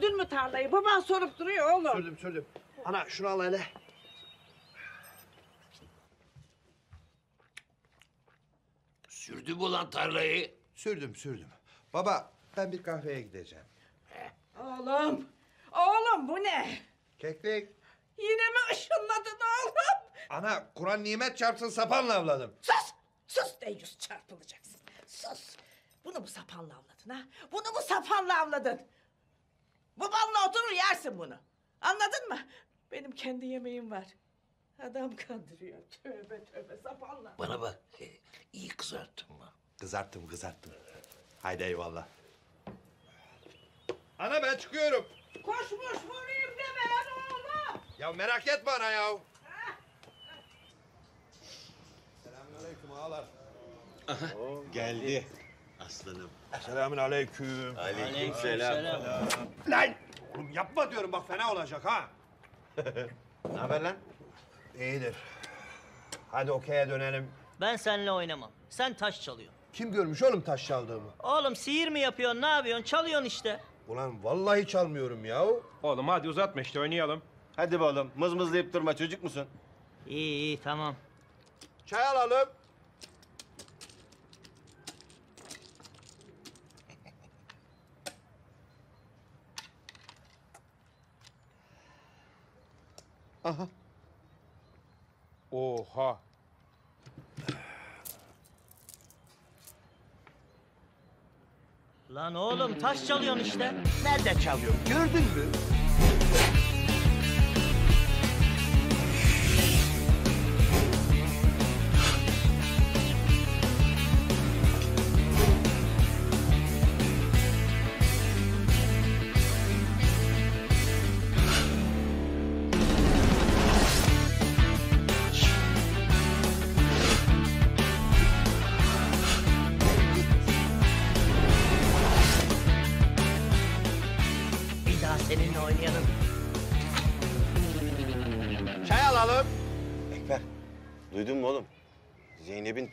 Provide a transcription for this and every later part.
sürdün mü tarlayı? Baban sorup duruyor oğlum. Sürdüm sürdüm. Ana şunu al hele. Sürdü mü lan tarlayı? Sürdüm sürdüm. Baba ben bir kahveye gideceğim. Oğlum. Oğlum bu ne? Keklik. Yine mi ışınladın oğlum? Ana Kur'an nimet çarpsın sapanla avladım. Sus! Sus Deyyus çarpılacaksın. Sus! Bunu mu sapanla avladın ha? Bunu mu sapanla avladın? Babanla oturur yersin bunu. Anladın mı? Benim kendi yemeğim var. Adam kandırıyor. Tövbe tövbe sapanla. Bana bak. e, iyi kızarttın mı? Kızarttım kızarttım. Haydi eyvallah. Ana ben çıkıyorum. Koşmuş vurayım deme lan oğlum. Ya merak etme ana ya. Selamünaleyküm ağalar. Geldi. Aslanım. Selamünaleyküm. Aleykümselam. Lan! Oğlum yapma diyorum bak fena olacak ha. Ne haber lan? İyidir. Hadi okey'e dönelim. Ben seninle oynamam. Sen taş çalıyorsun. Kim görmüş oğlum taş çaldığımı? Oğlum sihir mi yapıyorsun, ne yapıyorsun? Çalıyorsun işte. Ulan vallahi çalmıyorum ya. Oğlum hadi uzatma işte oynayalım. Hadi be oğlum. Mızmızlayıp durma çocuk musun? İyi iyi tamam. Çay alalım. Oha. Lan oğlum taş çalıyorsun işte. Nerede çalıyorum gördün mü?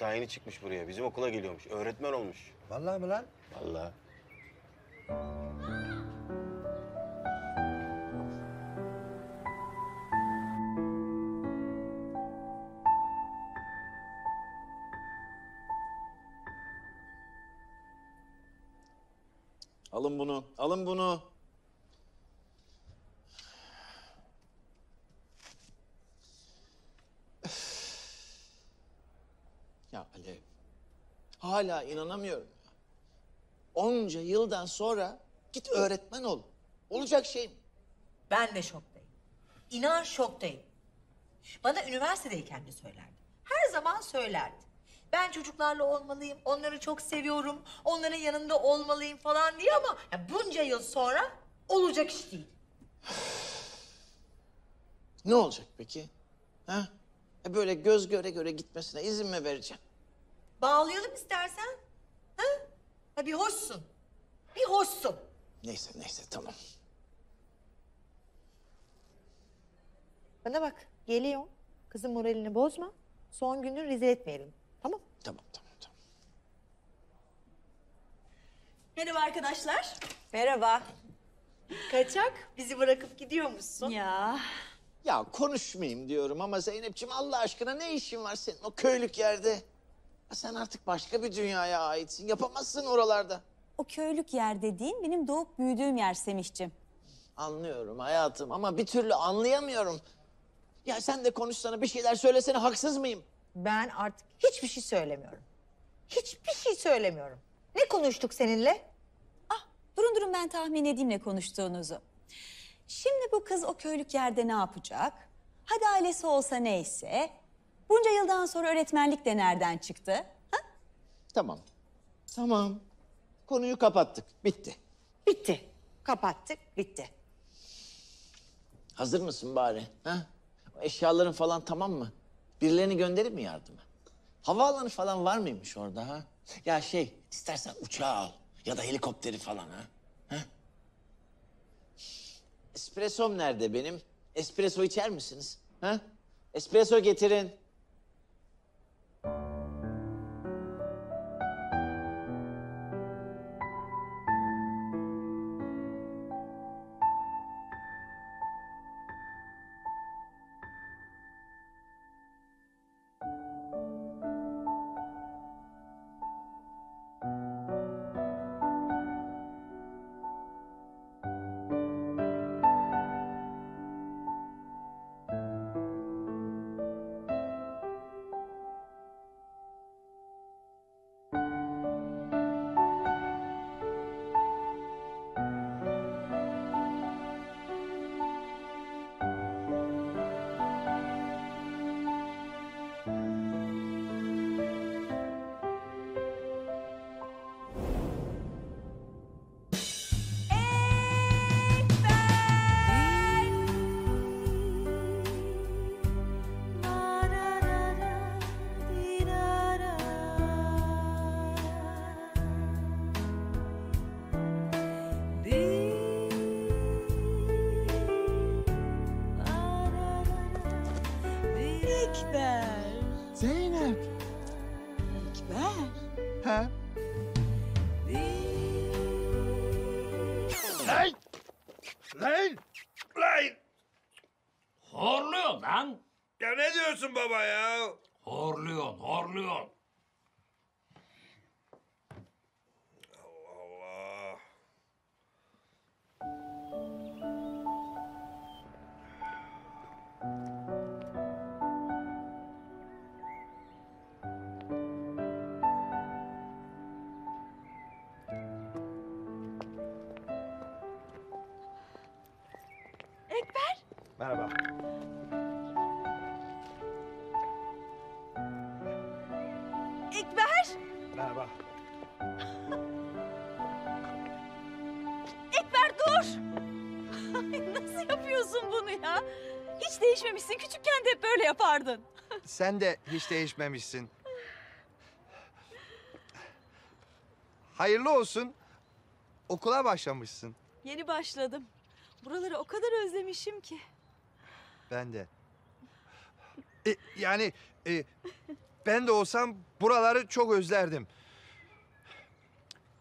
Zeynep'in tayini çıkmış buraya. Bizim okula geliyormuş. Öğretmen olmuş. Vallahi mi lan? Vallahi. Alın bunu, alın bunu. Ya Alev, hala inanamıyorum. ya. Onca yıldan sonra git öğretmen ol. Olacak şey mi? Ben de şoktayım. İnan şoktayım. Bana üniversitedeyken de söylerdi. Her zaman söylerdi. Ben çocuklarla olmalıyım, onları çok seviyorum, onların yanında olmalıyım falan diye ama ya bunca yıl sonra olacak iş değil. Ne olacak peki? Ha? E böyle göz göre göre gitmesine izin mi vereceğim? Bağlayalım istersen. Ha? ha bir hoşsun. Bir hoşsun. Neyse neyse tamam. Bana bak, geliyor. Kızın moralini bozma. Son günü rezil etmeyelim. Tamam? Tamam tamam tamam. Merhaba arkadaşlar. Merhaba. Kaçak, bizi bırakıp gidiyormuşsun. Ya Ya konuşmayayım diyorum ama Zeynep'ciğim Allah aşkına ne işin var senin o köylük yerde? Sen artık başka bir dünyaya aitsin. Yapamazsın oralarda. o köylük yer dediğin benim doğup büyüdüğüm yer Semih'cim. Anlıyorum hayatım ama bir türlü anlayamıyorum. Ya sen de konuşsana bir şeyler söylesene haksız mıyım? Ben artık hiçbir şey söylemiyorum. Hiçbir şey söylemiyorum. Ne konuştuk seninle? Ah durun durun ben tahmin edeyim ne konuştuğunuzu. Şimdi bu kız o köylük yerde ne yapacak? Hadi ailesi olsa neyse. Bunca yıldan sonra öğretmenlik de nereden çıktı? Ha? Tamam. Tamam. Konuyu kapattık. Bitti. Bitti. Kapattık, bitti. Hazır mısın bari? Ha? Eşyaların falan tamam mı? Birilerini gönderip mi yardıma? Havaalanı falan var mıymış orada ha? Ya şey istersen uçağı al ya da helikopteri falan ha. ha? Espressom nerede benim? Espresso içer misiniz? Ha? Espresso getirin. Ekber. Yapardın. Sen de hiç değişmemişsin. Hayırlı olsun. Okula başlamışsın. Yeni başladım. Buraları o kadar özlemişim ki. Ben de. E, yani e, ben de olsam buraları çok özlerdim.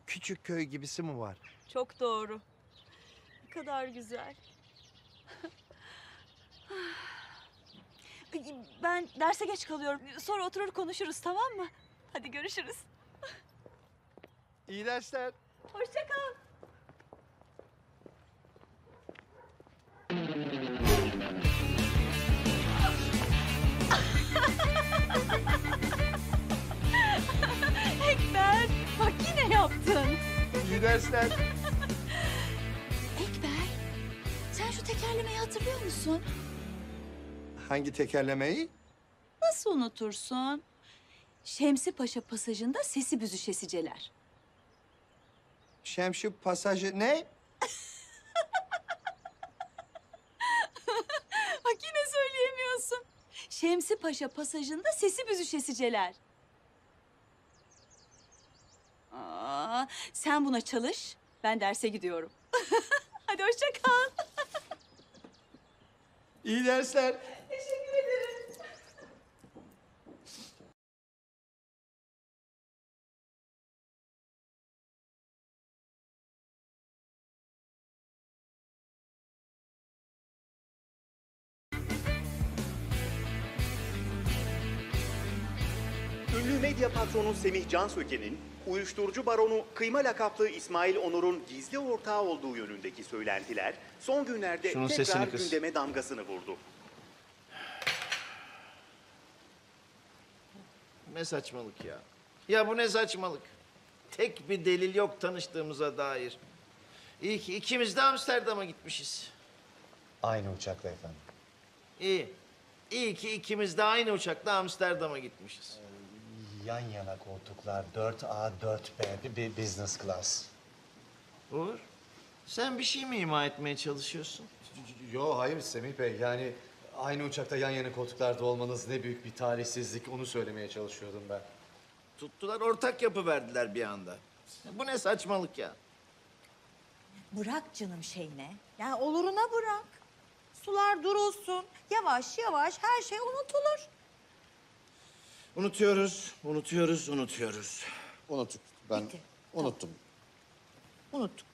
Küçük köy gibisi mi var? Çok doğru. Ne kadar güzel. Ben derse geç kalıyorum. Sonra oturur konuşuruz tamam mı? Hadi görüşürüz. İyi dersler. Hoşça kal. Ekber, bak yine yaptın. İyi dersler. Ekber, sen şu tekerlemeyi hatırlıyor musun? Hangi tekerlemeyi? Nasıl unutursun? Şemsi Paşa pasajında sesi büzüşesiceler. Şemsi pasajı ne? Bak yine söyleyemiyorsun. Şemsi Paşa pasajında sesi büzüşesiceler. Aa, sen buna çalış, ben derse gidiyorum. Hadi hoşça kal. İyi dersler. Teşekkür ederim. Ünlü medya patronu Semih Cansöke'nin uyuşturucu baronu Kıyma lakaplı İsmail Onur'un gizli ortağı olduğu yönündeki söylentiler son günlerde Şunun tekrar sesini gündeme damgasını vurdu. Ne saçmalık ya. Ya bu ne saçmalık. Tek bir delil yok tanıştığımıza dair. İyi ki ikimiz de Amsterdam'a gitmişiz. Aynı uçakla efendim. İyi. İyi ki ikimiz de aynı uçakla Amsterdam'a gitmişiz. Yan yana koltuklar 4A 4B bir business class. Uğur, sen bir şey mi ima etmeye çalışıyorsun? Yo hayır Semih Bey yani Aynı uçakta yan yana koltuklarda olmanız ne büyük bir talihsizlik onu söylemeye çalışıyordum ben. Tuttular ortak yapı verdiler bir anda. Bu ne saçmalık ya? Bırak canım şeyine. Yani oluruna bırak. Sular durulsun. Yavaş yavaş her şey unutulur. Unutuyoruz, unutuyoruz, unutuyoruz. Unuttuk. Ben Bitti. unuttum. Unuttuk.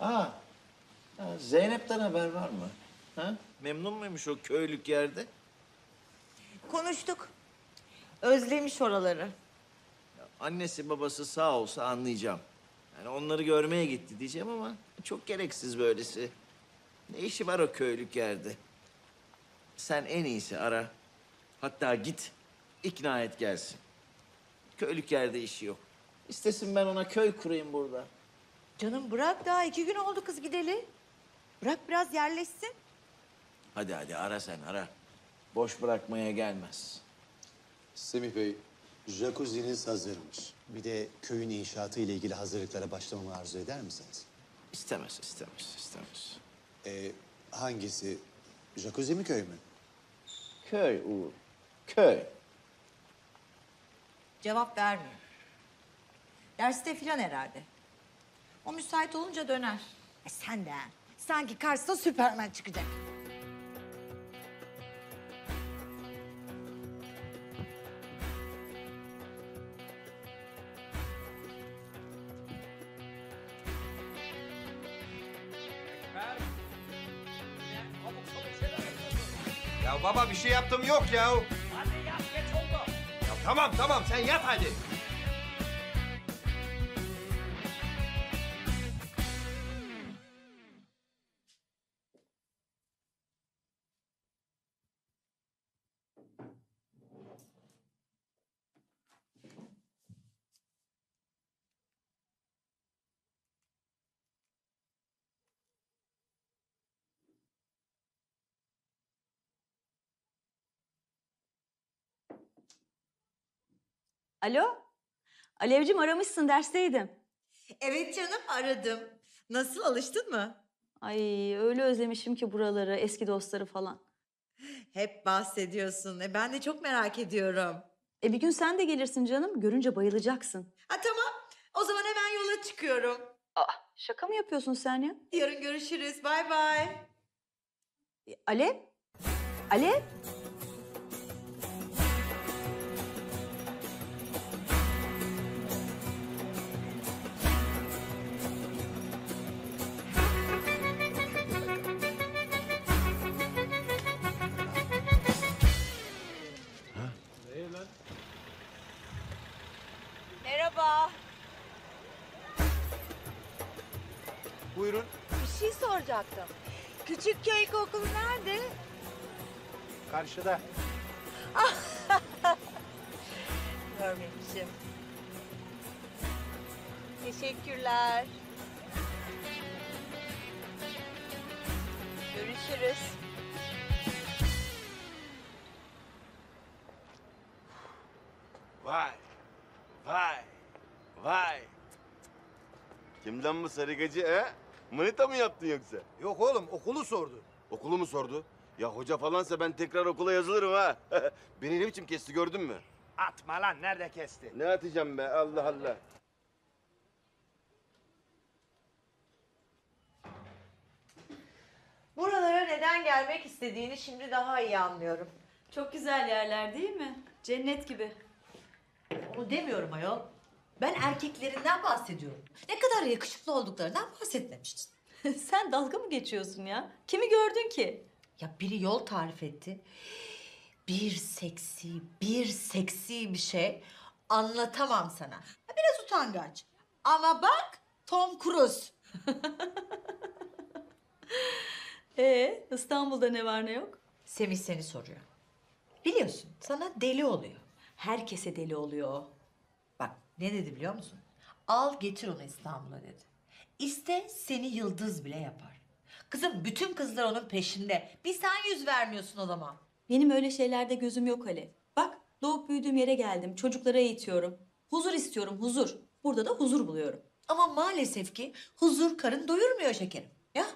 Aa, Zeynep'ten haber var mı? Ha? Memnun muymuş o köylük yerde? Konuştuk. Özlemiş oraları. Annesi babası sağ olsa anlayacağım. Yani onları görmeye gitti diyeceğim ama çok gereksiz böylesi. Ne işi var o köylük yerde? Sen en iyisi ara. Hatta git ikna et gelsin. Köylük yerde işi yok. İstesin ben ona köy kurayım burada. Canım bırak daha iki gün oldu kız gideli. Bırak biraz yerleşsin. Hadi hadi ara sen ara. Boş bırakmaya gelmez. Semih Bey, jacuzzi'niz hazırmış. Bir de köyün inşaatı ile ilgili hazırlıklara başlamamı arzu eder misiniz? İstemez, istemez, istemez. Ee, hangisi? Jacuzzi mi köy mü? Köy Uğur, köy. Cevap vermiyor. Derste filan herhalde. O müsait olunca döner. E sen de ha. Sanki karşısına Süpermen çıkacak. Ya baba bir şey yaptım yok ya. Hadi yap geç oldu. Ya tamam tamam sen yat hadi. Alo? Alevcim aramışsın dersteydim. Evet canım aradım. Nasıl alıştın mı? Ay öyle özlemişim ki buraları, eski dostları falan. Hep bahsediyorsun. E, ben de çok merak ediyorum. E bir gün sen de gelirsin canım. Görünce bayılacaksın. Ha tamam. O zaman hemen yola çıkıyorum. Şaka mı yapıyorsun sen ya? Yarın görüşürüz. Bay bay. E, Alev? Alev? Okulu nerede? Karşıda. Görmemişim. Teşekkürler. Görüşürüz. Vay, vay, vay. Kimden bu sarıgacı he? Manita mı yaptın yoksa? Yok oğlum okulu sordu. Okulu mu sordu? Ya hoca falansa ben tekrar okula yazılırım ha. Beni ne biçim kesti gördün mü? Atma lan nerede kesti? Ne atacağım be Allah Allah. Buralara neden gelmek istediğini şimdi daha iyi anlıyorum. Çok güzel yerler değil mi? Cennet gibi. Onu demiyorum ayol. Ben erkeklerinden bahsediyorum. Ne kadar yakışıklı olduklarından bahsetmemiştin. sen dalga mı geçiyorsun ya? Kimi gördün ki? Ya biri yol tarif etti. Bir seksi, bir seksi bir şey anlatamam sana. Biraz utangaç. Ama bak Tom Cruise. Ee, İstanbul'da ne var ne yok? Semih seni soruyor. Biliyorsun sana deli oluyor. Herkese deli oluyor. Bak ne dedi biliyor musun? Al getir onu İstanbul'a dedi. İste seni yıldız bile yapar. Kızım bütün kızlar onun peşinde. Bir sen yüz vermiyorsun o zaman. Benim öyle şeylerde gözüm yok Ali. Bak doğup büyüdüğüm yere geldim. Çocuklara eğitiyorum. Huzur istiyorum huzur. Burada da huzur buluyorum. Ama maalesef ki huzur karın doyurmuyor şekerim. Ya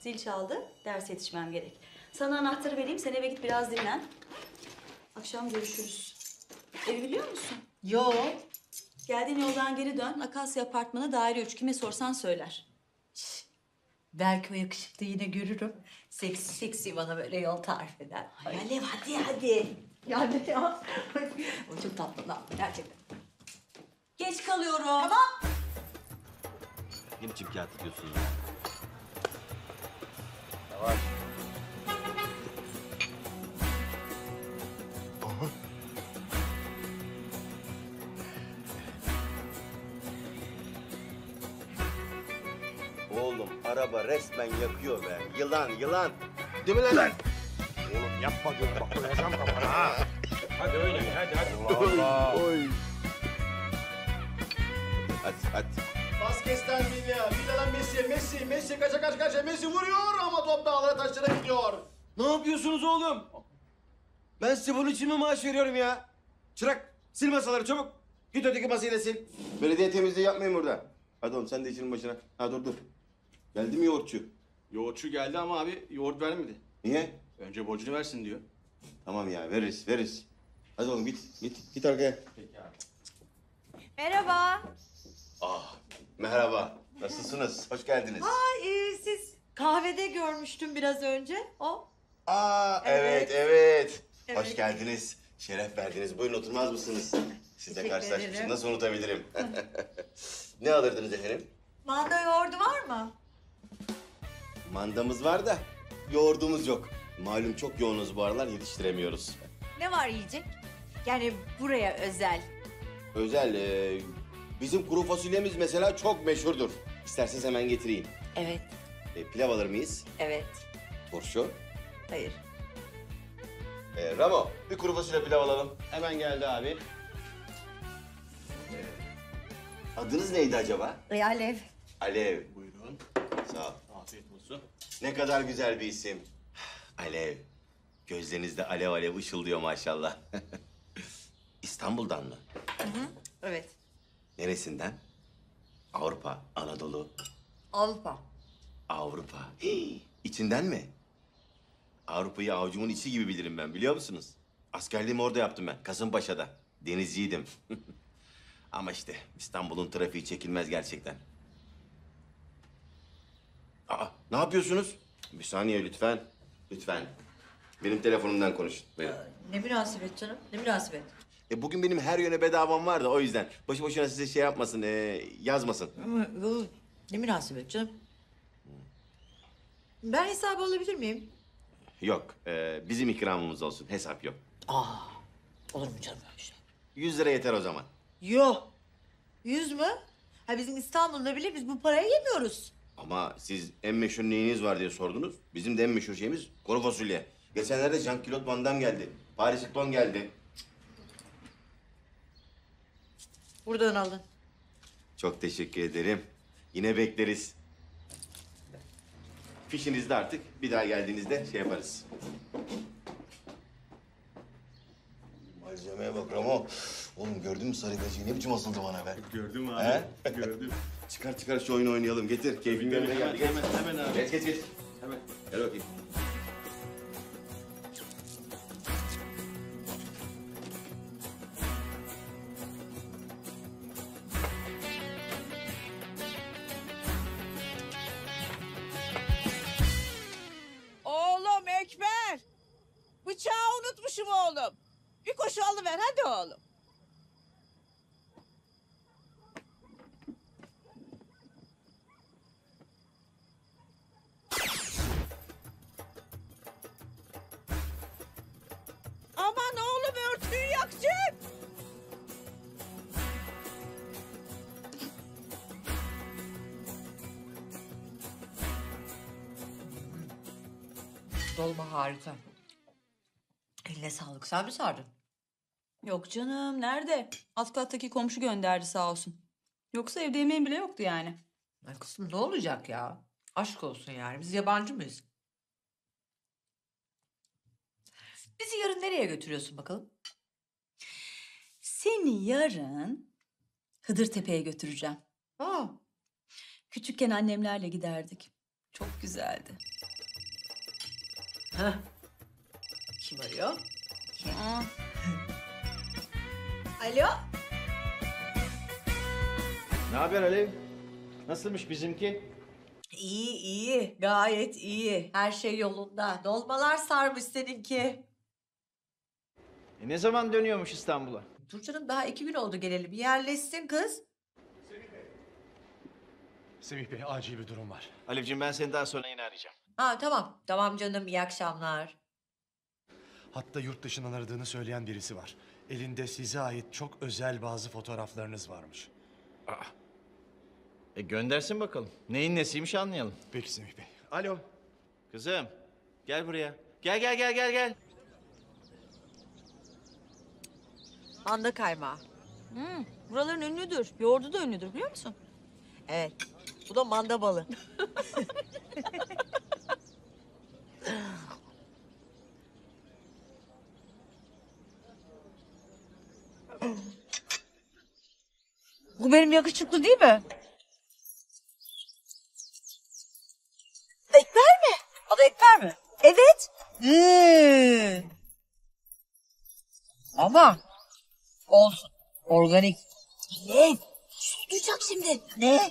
Zil çaldı. Ders yetişmem gerek. Sana anahtarı vereyim. Sen eve git biraz dinlen. Akşam görüşürüz. Evi biliyor musun? Yo. Geldiğin yoldan geri dön. Akasya apartmanı daire 3. Kime sorsan söyler. Belki o yakışıklı yine görürüm. Seksi seksi bana böyle yol tarif eder. Ay Alev hadi hadi. Ya ne ya? o çok tatlı lan gerçekten. Geç kalıyorum. Tamam. Ne biçim kağıt atıyorsun ya? Araba resmen yakıyor be. Yılan yılan. Değil mi lan? Oğlum yapma diyorum bak koyacağım kafana ha. Hadi oyna hadi hadi. Allah. Oy. Hadi hadi. Vazgeçten Villa. Villa'dan Messi. Messi. Messi kaça kaç kaça. Messi vuruyor ama top dağlara taşlara gidiyor. Ne yapıyorsunuz oğlum? Ben size bunun için mi maaş veriyorum ya? Çırak sil masaları çabuk. Git öteki masayı da sil. Belediye temizliği yapmayın burada. Hadi oğlum sen de işinin başına. Ha dur dur. Geldi mi yoğurtçu? Yoğurtçu geldi ama abi yoğurt vermedi. Niye? Önce borcunu versin diyor. Tamam ya veririz veririz. Hadi oğlum git git git arkaya. Merhaba. Ah merhaba. Nasılsınız? Hoş geldiniz. Ay e, siz kahvede görmüştüm biraz önce. O. Aa evet Evet. evet. Evet. Hoş geldiniz. Şeref verdiniz. Buyurun oturmaz mısınız? Sizle Teşekkür karşılaşmışım. ederim. Nasıl unutabilirim? ne alırdınız efendim? Manda yoğurdu var mı? Mandamız var da yoğurdumuz yok. Malum çok yoğunuz bu aralar yetiştiremiyoruz. Ne var yiyecek? Yani buraya özel. Özel e, bizim kuru fasulyemiz mesela çok meşhurdur. İsterseniz hemen getireyim. Evet. E, pilav alır mıyız? Evet. Turşu. Hayır. E, Ramo bir kuru fasulye pilav alalım. Hemen geldi abi. Adınız neydi acaba? Ay Alev. Alev. Buyurun. Sağ ol. Ne kadar güzel bir isim. Alev. Gözlerinizde alev alev ışıldıyor maşallah. İstanbul'dan mı? Evet. Neresinden? Avrupa, Anadolu, Avrupa. Avrupa. Hii, İçinden mi? Avrupa'yı avucumun içi gibi bilirim ben biliyor musunuz? Askerliğimi orada yaptım ben, Kasımpaşa'da. Denizciydim. Ama işte İstanbul'un trafiği çekilmez gerçekten. Aa, ne yapıyorsunuz? Bir saniye lütfen. Lütfen. Benim telefonumdan konuşun. Buyurun. Ne münasebet canım? Ne münasebet? E, bugün benim her yöne bedavam var da o yüzden. Boşu boşuna size şey yapmasın, e, yazmasın. Ama bu ne münasebet canım? Ben hesabı alabilir miyim? Yok, e, bizim ikramımız olsun. Hesap yok. Aa, olur mu canım öyle şey? 100 lira yeter o zaman. Yok. Yüz mü? Ha bizim İstanbul'da bile biz bu parayı yemiyoruz. Ama siz en meşhur neyiniz var diye sordunuz. Bizim de en meşhur şeyimiz kuru fasulye. Geçenlerde Jean-Claude Van Damme geldi. Paris Hilton geldi. Buradan alın. Çok teşekkür ederim. Yine bekleriz. Fişinizde artık bir daha geldiğinizde şey yaparız. Malzemeye bak Ramo. Oğlum gördün mü sarı gacıyı? Ne biçim asıldı bana be? Gördüm He? Gördüm. Çıkar çıkar şu oyunu oynayalım. Getir. Keyfim yerine geldi. Hemen, hemen abi. Geç geç geç. Hemen. Gel bakayım. Yakacaksın. Dolma harika. Eline sağlık. Sen mi sardın? Yok canım nerede? Alt kattaki komşu gönderdi sağ olsun. Yoksa evde yemeğim bile yoktu yani. Ay kızım ne olacak ya? Aşk olsun yani. Biz yabancı mıyız? Bizi yarın nereye götürüyorsun bakalım? Seni yarın Hıdırtepe'ye götüreceğim. Aa, Küçükken annemlerle giderdik. Çok güzeldi. Hah. Kim arıyor? Kim? Alo? Ne haber Alev? Nasılmış bizimki? İyi iyi. Gayet iyi. Her şey yolunda. Dolmalar sarmış seninki. E ne zaman dönüyormuş İstanbul'a? Dur canım daha iki gün oldu geleli. Bir yerleşsin kız. Semih Bey acil bir durum var. Alevciğim ben seni daha sonra yine arayacağım. Ha tamam. Tamam canım iyi akşamlar. Hatta yurt dışından aradığını söyleyen birisi var. Elinde size ait çok özel bazı fotoğraflarınız varmış. E göndersin bakalım. Neyin nesiymiş anlayalım. Peki Semih Bey. Alo. Kızım gel buraya. Gel gel gel gel gel. Manda kaymağı. Hmm, buraların ünlüdür. Yoğurdu da ünlüdür biliyor musun? Evet. Bu da manda balı. Bu benim yakışıklı değil mi? Ekber mi? Adı Ekber mi? Evet. Hmm. Ama olsun. Organik. Ne? Duyacak şimdi. Ne?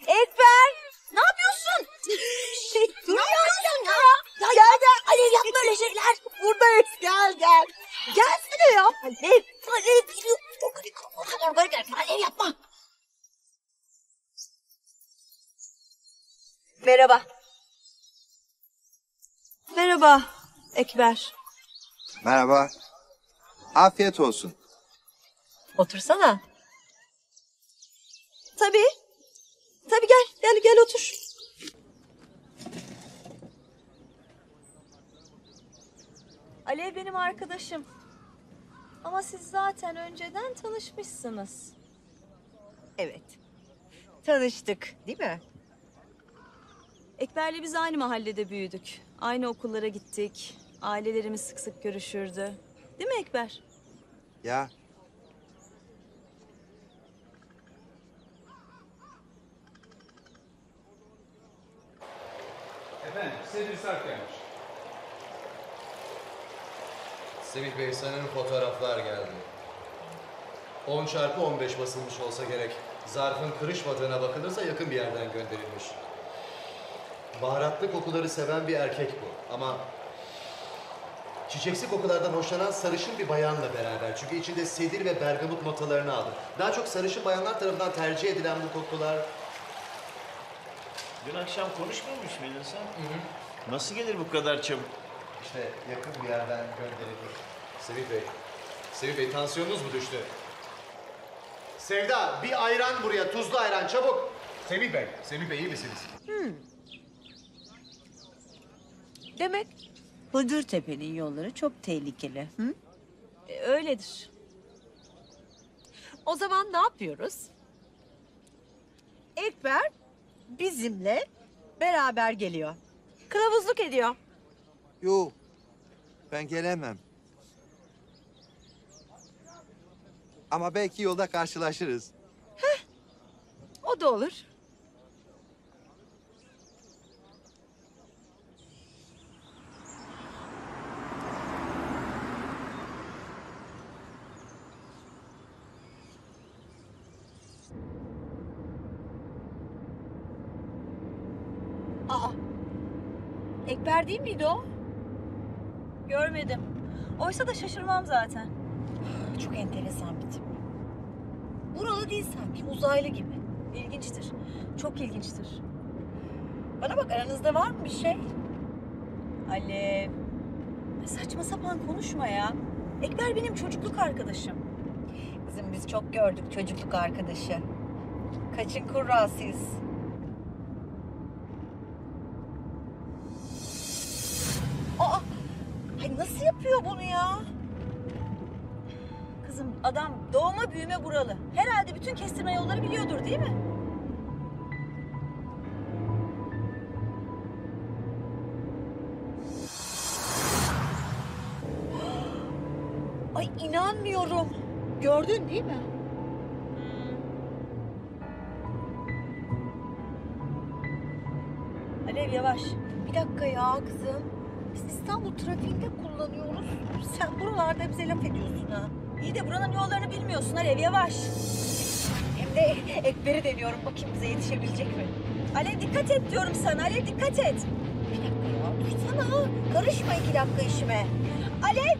Ekber! Ne yapıyorsun? Dur ya sen ya. ya. Gel gel. Alev yapma öyle şeyler. Buradayız. Gel gel. Gelsene ya. Alev. Alev. Organik. Organik. Alev yapma. Merhaba. Merhaba Ekber. Merhaba. Afiyet olsun. Otursana. Tabii. Tabii gel, gel, gel otur. Alev benim arkadaşım. Ama siz zaten önceden tanışmışsınız. Evet. Tanıştık değil mi? Ekber'le biz aynı mahallede büyüdük. Aynı okullara gittik. Ailelerimiz sık sık görüşürdü. Değil mi Ekber? Ya Birisi harf gelmiş. Semih Bey sanırım fotoğraflar geldi. 10 çarpı 15 basılmış olsa gerek. Zarfın kırışmadığına bakılırsa yakın bir yerden gönderilmiş. Baharatlı kokuları seven bir erkek bu ama çiçeksi kokulardan hoşlanan sarışın bir bayanla beraber. Çünkü içinde sedir ve bergamot notalarını aldı. Daha çok sarışın bayanlar tarafından tercih edilen bu kokular Dün akşam konuşmamış mıydın sen? Nasıl gelir bu kadar çabuk? işte yakın bir yerden gönderilmiş. Semih Bey, Semih Bey tansiyonunuz mu düştü? Sevda bir ayran buraya, tuzlu ayran çabuk. Semih Bey, Semih Bey iyi misiniz? Demek Hıdırtepe'nin yolları çok tehlikeli. Hı? E, öyledir. O zaman ne yapıyoruz? Ekber bizimle beraber geliyor. Kılavuzluk ediyor. yok. Ben gelemem. Ama belki yolda karşılaşırız. O da olur. Aa. Ekber değil miydi o? Görmedim. Oysa da şaşırmam zaten. Çok enteresan bir tip. Buralı değil sanki uzaylı gibi. İlginçtir. Çok ilginçtir. Bana bak aranızda var mı bir şey? Alev. Saçma sapan konuşma ya. Ekber benim çocukluk arkadaşım. Kızım biz çok gördük çocukluk arkadaşı. Kaçın kurrasıyız. Kızım. Biz İstanbul trafiğinde kullanıyoruz. Sen buralarda bize laf ediyorsun ha. İyi de buranın yollarını bilmiyorsun Alev yavaş. Hem de ekberi deniyorum bakayım bize yetişebilecek mi? Alev dikkat et diyorum sana Alev dikkat et. Bir dakika ya dursana. Karışma iki dakika işime. Alev!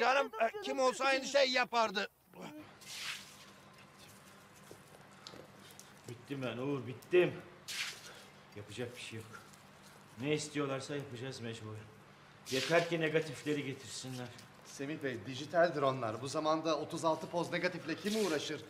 Yapmayın canım. E, Kim olsa aynı şey yapardı. Bittim ben Uğur bittim. Yapacak bir şey yok. Ne istiyorlarsa yapacağız mecbur. Yeter ki negatifleri getirsinler. Semih Bey, dijitaldir onlar. Bu zamanda 36 poz negatifle kim uğraşır?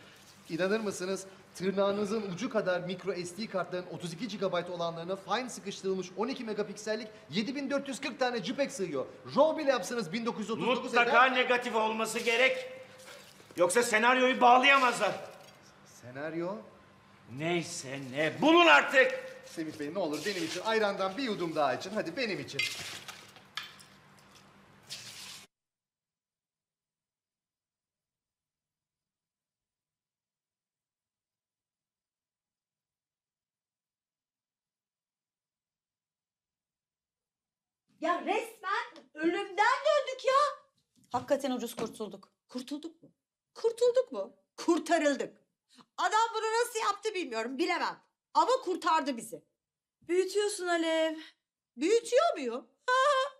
İnanır mısınız? Tırnağınızın ucu kadar micro SD kartların 32 GB olanlarına fine sıkıştırılmış 12 megapiksellik 7440 tane JPEG sığıyor. RAW bile yapsanız 1939 Mutlaka eder. negatif olması gerek. Yoksa senaryoyu bağlayamazlar. Senaryo? Neyse ne. Bulun artık. Semih Bey ne olur benim için ayrandan bir yudum daha için. Hadi benim için. Ya resmen ölümden döndük ya. Hakikaten ucuz kurtulduk. Kurtulduk mu? Kurtulduk mu? Kurtarıldık. Adam bunu nasıl yaptı bilmiyorum, bilemem. Ama kurtardı bizi. Büyütüyorsun Alev. Büyütüyor muyum? Ha.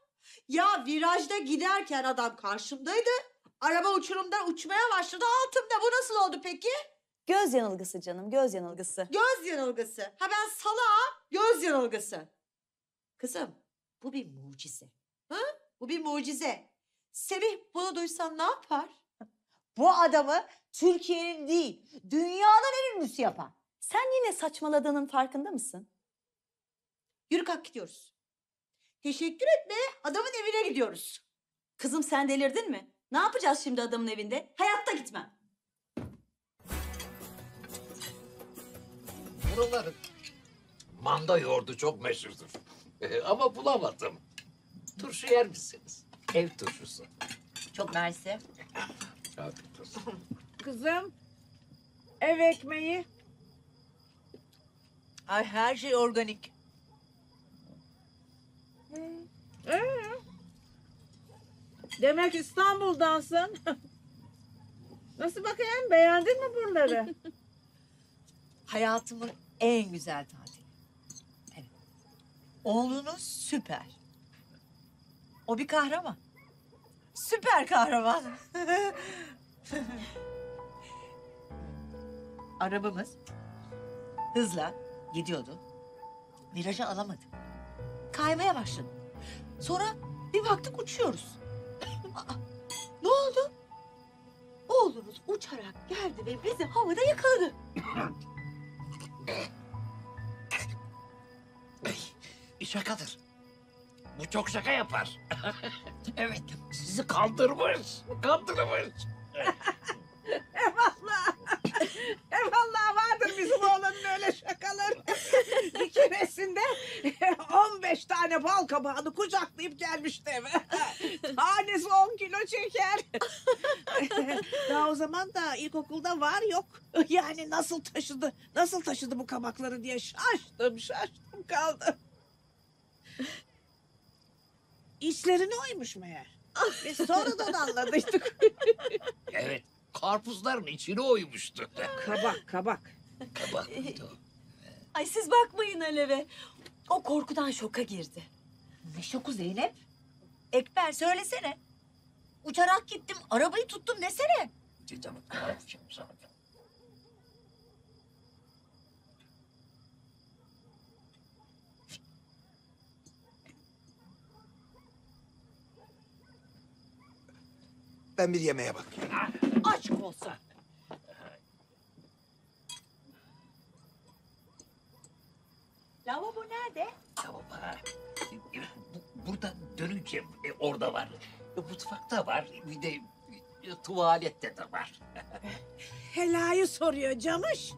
Ya virajda giderken adam karşımdaydı. Araba uçurumdan uçmaya başladı altımda. Bu nasıl oldu peki? Göz yanılgısı canım göz yanılgısı. Göz yanılgısı. Ha ben salağım. Göz yanılgısı. Kızım bu bir mucize. Ha? Bu bir mucize. Semih bunu duysan ne yapar? Bu adamı Türkiye'nin değil, dünyanın en ünlüsü yapar. Sen yine saçmaladığının farkında mısın? Yürü kalk gidiyoruz. Teşekkür etme adamın evine gidiyoruz. Kızım sen delirdin mi? Ne yapacağız şimdi adamın evinde? Hayatta gitmem. Buraların manda yoğurdu çok meşhurdur. Ama bulamadım. Turşu yer misiniz? Ev turşusu. Çok mersi. Afiyet olsun. Kızım, ev ekmeği. Ay her şey organik. Ee, demek İstanbul'dansın. Nasıl bakayım, beğendin mi buraları? Hayatımın en güzel tatili. Oğlunuz süper. O bir kahraman. Süper kahraman. Arabamız hızla gidiyordu. Virajı alamadı. Kaymaya başladı. Sonra bir baktık uçuyoruz. Aa, ne oldu? Oğlunuz uçarak geldi ve bizi havada yakaladı. Şakadır. Bu çok şaka yapar. evet, sizi kandırmış. Kandırmış. Eyvallah. Eyvallah vardır bizim oğlanın öyle şakaları. Bir keresinde 15 tane bal kabağını kucaklayıp gelmişti eve. Tanesi 10 kilo çeker. Daha o zaman da ilkokulda var yok. Yani nasıl taşıdı, nasıl taşıdı bu kabakları diye şaştım, şaştım kaldım. İçlerini oymuş meğer. Biz sonradan anladıydık. Evet, karpuzların içine oymuştu. kabak, kabak. Kabak mıydı o? Ay siz bakmayın Alev'e. O korkudan şoka girdi. Ne şoku Zeynep? Ekber söylesene. Uçarak gittim, arabayı tuttum desene. Canım, ne yapacağım sana? Ben bir yemeğe bakayım. Aşk olsa. Lavabo nerede? Tamam ha. E, bu- Burada dönünce e, orada var. E, Mutfakta var. Bir de e, tuvalette de var. Hela'yı soruyor Camış.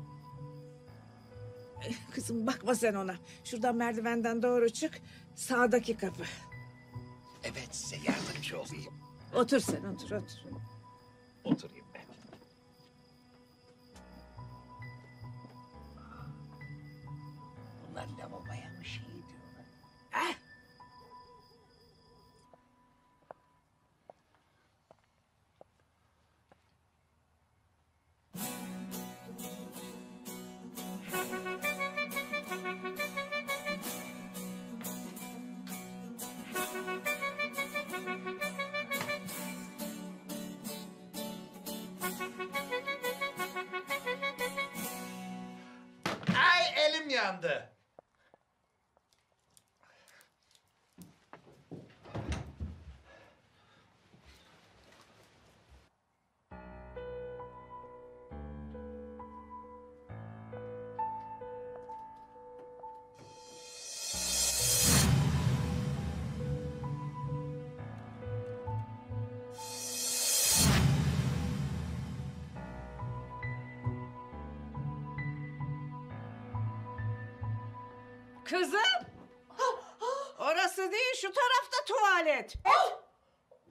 Kızım bakma sen ona. Şuradan merdivenden doğru çık. Sağdaki kapı. Evet, size yardımcı olayım. Otur sen otur otur. Oturayım şu tarafta tuvalet.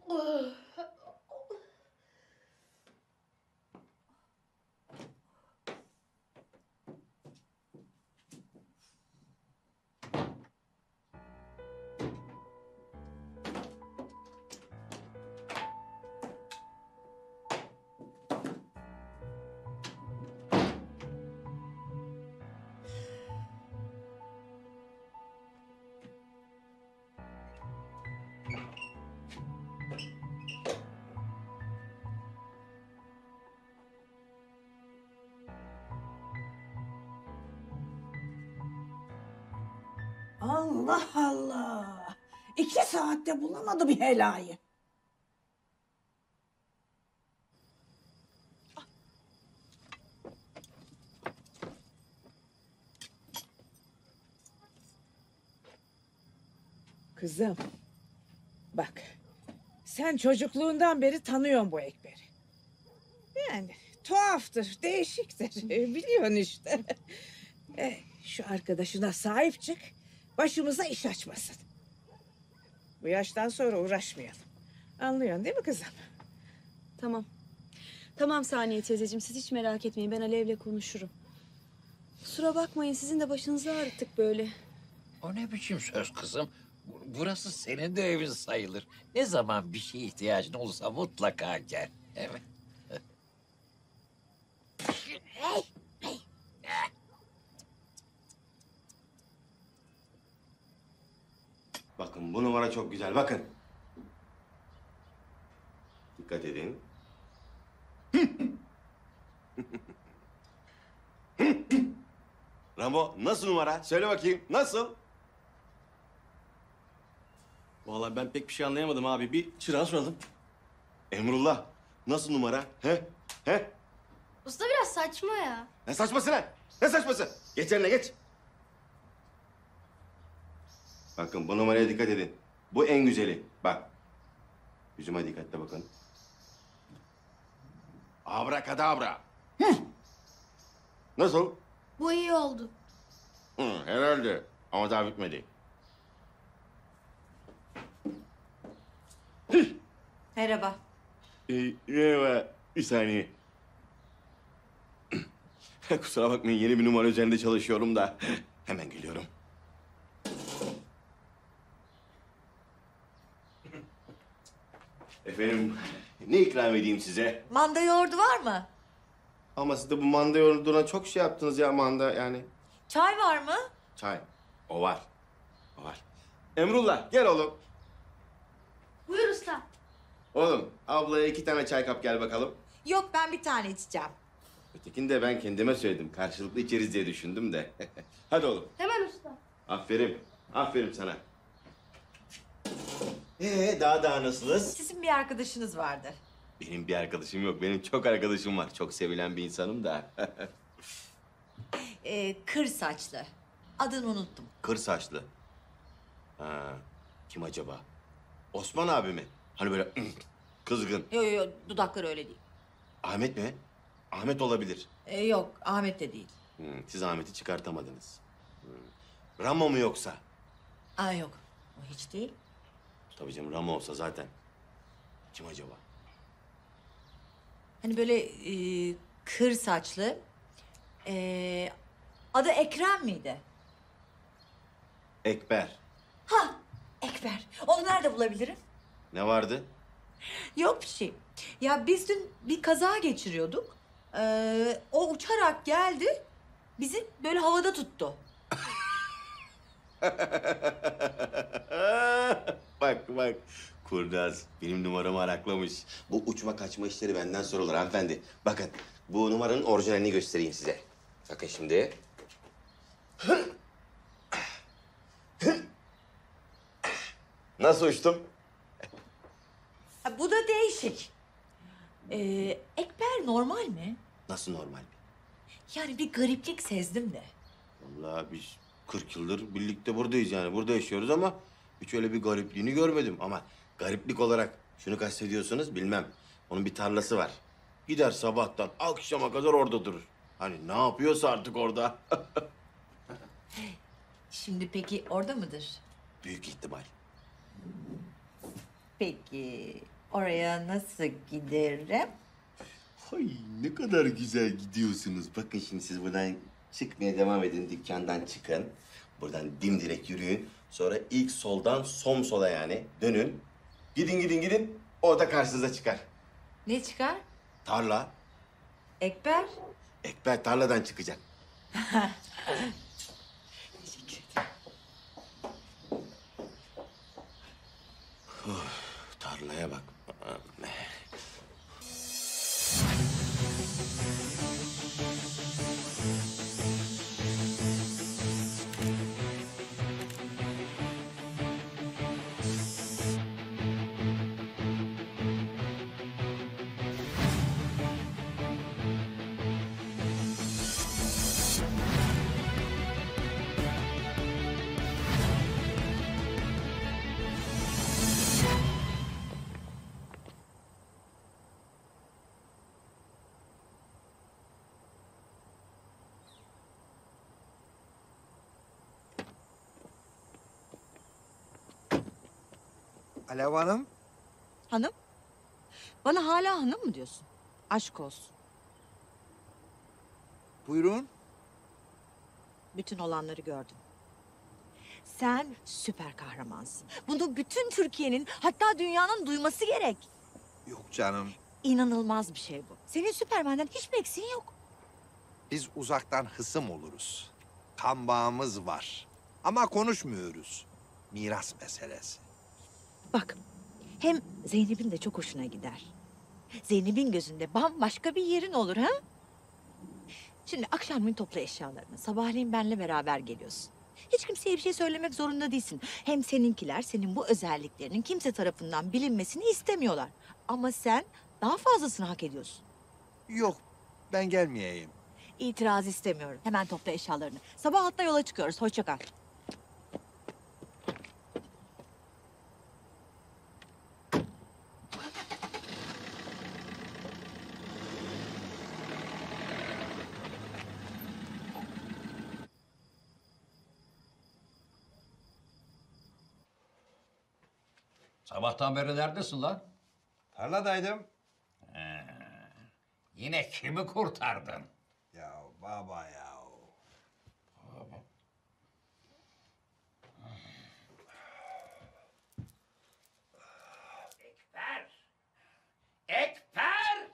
Allah saatte bulamadı bir helayı. Kızım, bak. Sen çocukluğundan beri tanıyorsun bu Ekber'i. Yani tuhaftır, değişiktir. Biliyorsun işte. Eh, şu arkadaşına sahip çık. Başımıza iş açmasın. Bu yaştan sonra uğraşmayalım. Anlıyorsun değil mi kızım? Tamam. Tamam Saniye teyzeciğim siz hiç merak etmeyin ben Alev'le konuşurum. Kusura bakmayın sizin de başınızı ağrıttık böyle. O ne biçim söz kızım? Bu- Burası senin de evin sayılır. Ne zaman bir şeye ihtiyacın olursa mutlaka gel. Evet. Bakın bu numara çok güzel. Bakın. Dikkat edin. Ramo nasıl numara? Söyle bakayım. Nasıl? Vallahi ben pek bir şey anlayamadım abi. Bir çırağa soralım. Emrullah nasıl numara? He? He? Usta biraz saçma ya. Ne saçması lan? Ne saçması? Geç yerine geç. Bakın bu numaraya dikkat edin. Bu en güzeli. Bak. Yüzüme dikkatle bakın. Abrakadabra. Hı. Nasıl? Bu iyi oldu. Hı, herhalde. Ama daha bitmedi. Merhaba. Ee, merhaba. Bir saniye. Kusura bakmayın yeni bir numara üzerinde çalışıyorum da. Hemen geliyorum. Efendim ne ikram edeyim size? Manda yoğurdu var mı? Ama siz de bu manda yoğurduna çok şey yaptınız ya manda yani. Çay var mı? Çay. O var. O var. Emrullah gel oğlum. Buyur usta. Oğlum ablaya iki tane çay kap gel bakalım. Yok ben bir tane içeceğim. Ötekini de ben kendime söyledim. Karşılıklı içeriz diye düşündüm de. Hadi oğlum. Hemen usta. Aferin. Aferin sana. Ee daha daha nasılsınız? Sizin bir arkadaşınız vardı. Benim bir arkadaşım yok. Benim çok arkadaşım var. Çok sevilen bir insanım da. Ee, kır saçlı. Adını unuttum. Kır saçlı. Ha, kim acaba? Osman abi mi? Hani böyle kızgın. Yok yok yo, dudakları öyle değil. Ahmet mi? Ahmet olabilir. Ee, yok Ahmet de değil. Hmm, siz Ahmet'i çıkartamadınız. Hmm. Ramo mu yoksa? Aa yok. O hiç değil. Tabii canım Ramo olsa zaten. Kim acaba? Hani böyle e, kır saçlı. Ee, adı Ekrem miydi? Ekber. Ha Ekber. Onu nerede bulabilirim? Ne vardı? Yok bir şey. Ya biz dün bir kaza geçiriyorduk. Ee, o uçarak geldi. Bizi böyle havada tuttu. bak bak. Kurnaz benim numaramı araklamış. Bu uçma kaçma işleri benden sorulur hanımefendi. Bakın bu numaranın orijinalini göstereyim size. Bakın şimdi. Nasıl uçtum? Ha, bu da değişik. Ee, Ekber normal mi? Nasıl normal? Yani bir gariplik sezdim de. Vallahi biz 40 yıldır birlikte buradayız yani. Burada yaşıyoruz ama hiç öyle bir garipliğini görmedim. Ama gariplik olarak şunu kastediyorsunuz bilmem. Onun bir tarlası var. Gider sabahtan akşama kadar orada durur. Hani ne yapıyorsa artık orada. Şimdi peki orada mıdır? Büyük ihtimal. Peki oraya nasıl giderim? Ay ne kadar güzel gidiyorsunuz. Bakın şimdi siz buradan çıkmaya devam edin. Dükkandan çıkın. Buradan dimdirek yürüyün. Sonra ilk soldan som sola yani dönün. Gidin gidin gidin. Orada karşınıza çıkar. Ne çıkar? Tarla. Ekber? Ekber tarladan çıkacak. Huh, tarlaya bak. Alev Hanım. Hanım? Bana hala hanım mı diyorsun? Aşk olsun. Buyurun. Bütün olanları gördüm. Sen süper kahramansın. Bunu bütün Türkiye'nin hatta dünyanın duyması gerek. Yok canım. İnanılmaz bir şey bu. Senin Süpermen'den hiçbir eksiğin yok. Biz uzaktan hısım oluruz. Kan bağımız var. Ama konuşmuyoruz. Miras meselesi. Bak hem Zeynep'in de çok hoşuna gider. Zeynep'in gözünde bambaşka bir yerin olur ha? Şimdi akşamleyin topla eşyalarını. Sabahleyin benle beraber geliyorsun. Hiç kimseye bir şey söylemek zorunda değilsin. Hem seninkiler senin bu özelliklerinin kimse tarafından bilinmesini istemiyorlar. Ama sen daha fazlasını hak ediyorsun. Yok ben gelmeyeyim. İtiraz istemiyorum. Hemen topla eşyalarını. Sabah hatta yola çıkıyoruz. Hoşça kal. Sabahtan beri neredesin lan? Tarladaydım. Yine kimi kurtardın? Ya baba ya. Ekber! Ekber!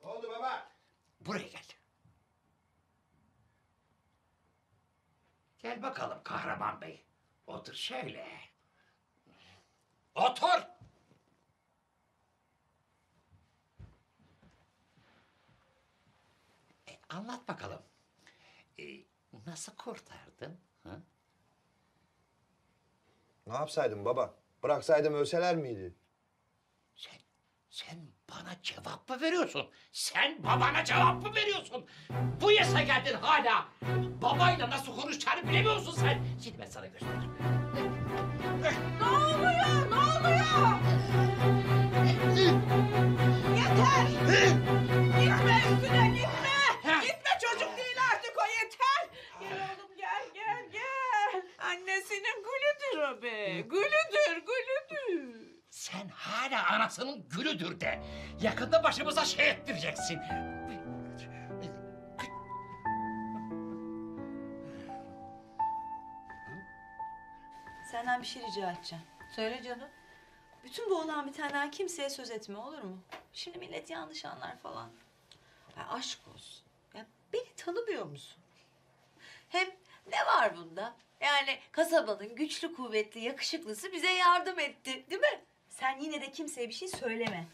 Ne oldu baba? Buraya gel. Gel bakalım kahraman bey. Otur şöyle. Otur! E, anlat bakalım. E, nasıl kurtardın? Ha? Ne yapsaydım baba? Bıraksaydım ölseler miydi? Sen bana cevap mı veriyorsun? Sen babana cevap mı veriyorsun? Bu yaşa geldin hala. Babayla nasıl konuşacağını bilemiyorsun sen. Şimdi ben sana gösteririm. Ne oluyor? Annesinin gülüdür be! Gülüdür gülüdür! Sen hala anasının gülüdür de. Yakında başımıza şey ettireceksin. Senden bir şey rica edeceğim. Söyle canım. Bütün bu olan bitenden kimseye söz etme olur mu? Şimdi millet yanlış anlar falan. Ya aşk olsun. Ya beni tanımıyor musun? Hem ne var bunda? Yani kasabanın güçlü, kuvvetli, yakışıklısı bize yardım etti, değil mi? Sen yine de kimseye bir şey söyleme.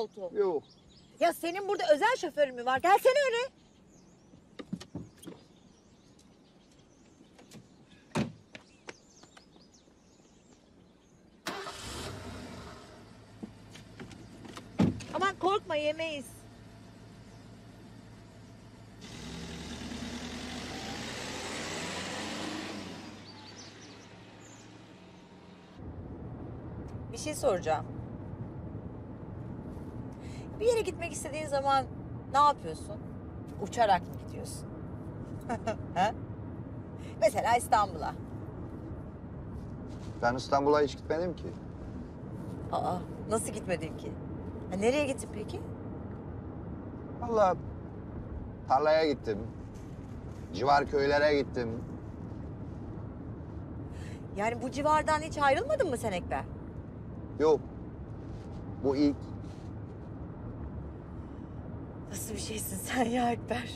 Koltuğu? Yok. Ya senin burada özel şoförün mü var? Gelsene öne. Aman korkma yemeyiz. Bir şey soracağım. Bir yere gitmek istediğin zaman ne yapıyorsun? Uçarak mı gidiyorsun? Mesela İstanbul'a. Ben İstanbul'a hiç gitmedim ki. Aa, nasıl gitmedin ki? Ha, nereye gittin peki? Vallahi tarlaya gittim. Civar köylere gittim. Yani bu civardan hiç ayrılmadın mı sen Ekber? Yok. Bu ilk. Nasıl bir şeysin sen ya Ekber?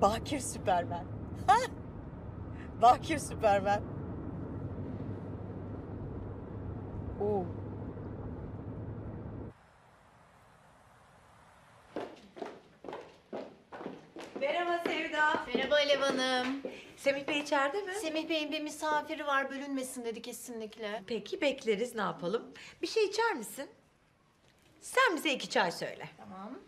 Bakir Süpermen. Ha? Bakir Süpermen. Oo. Merhaba Sevda. Merhaba Alev Hanım. Semih Bey içeride mi? Semih Bey'in bir misafiri var bölünmesin dedi kesinlikle. Peki bekleriz ne yapalım? Bir şey içer misin? Sen bize iki çay söyle. Tamam.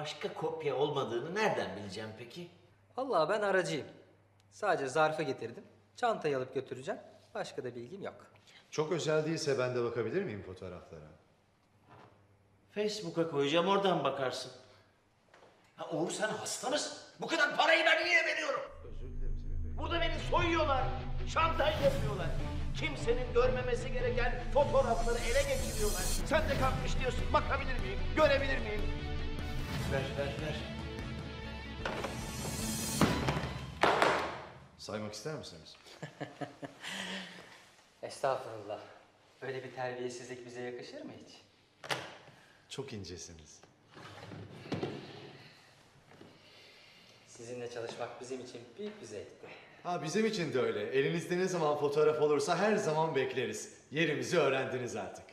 Başka kopya olmadığını nereden bileceğim peki? Vallahi ben aracıyım. Sadece zarfı getirdim. Çantayı alıp götüreceğim. Başka da bilgim yok. Çok özel değilse ben de bakabilir miyim fotoğraflara? Facebook'a koyacağım oradan bakarsın. Ha, Uğur sen hasta mısın? Bu kadar parayı ben niye veriyorum? Burada beni soyuyorlar. Şantaj yapıyorlar. Kimsenin görmemesi gereken fotoğrafları ele geçiriyorlar. Sen de kalkmış diyorsun bakabilir miyim? Görebilir miyim? Ver, ver, ver. Saymak ister misiniz? Estağfurullah. Böyle bir terbiyesizlik bize yakışır mı hiç? Çok incesiniz. Sizinle çalışmak bizim için büyük bir zevkti. Ha bizim için de öyle. Elinizde ne zaman fotoğraf olursa her zaman bekleriz. Yerimizi öğrendiniz artık.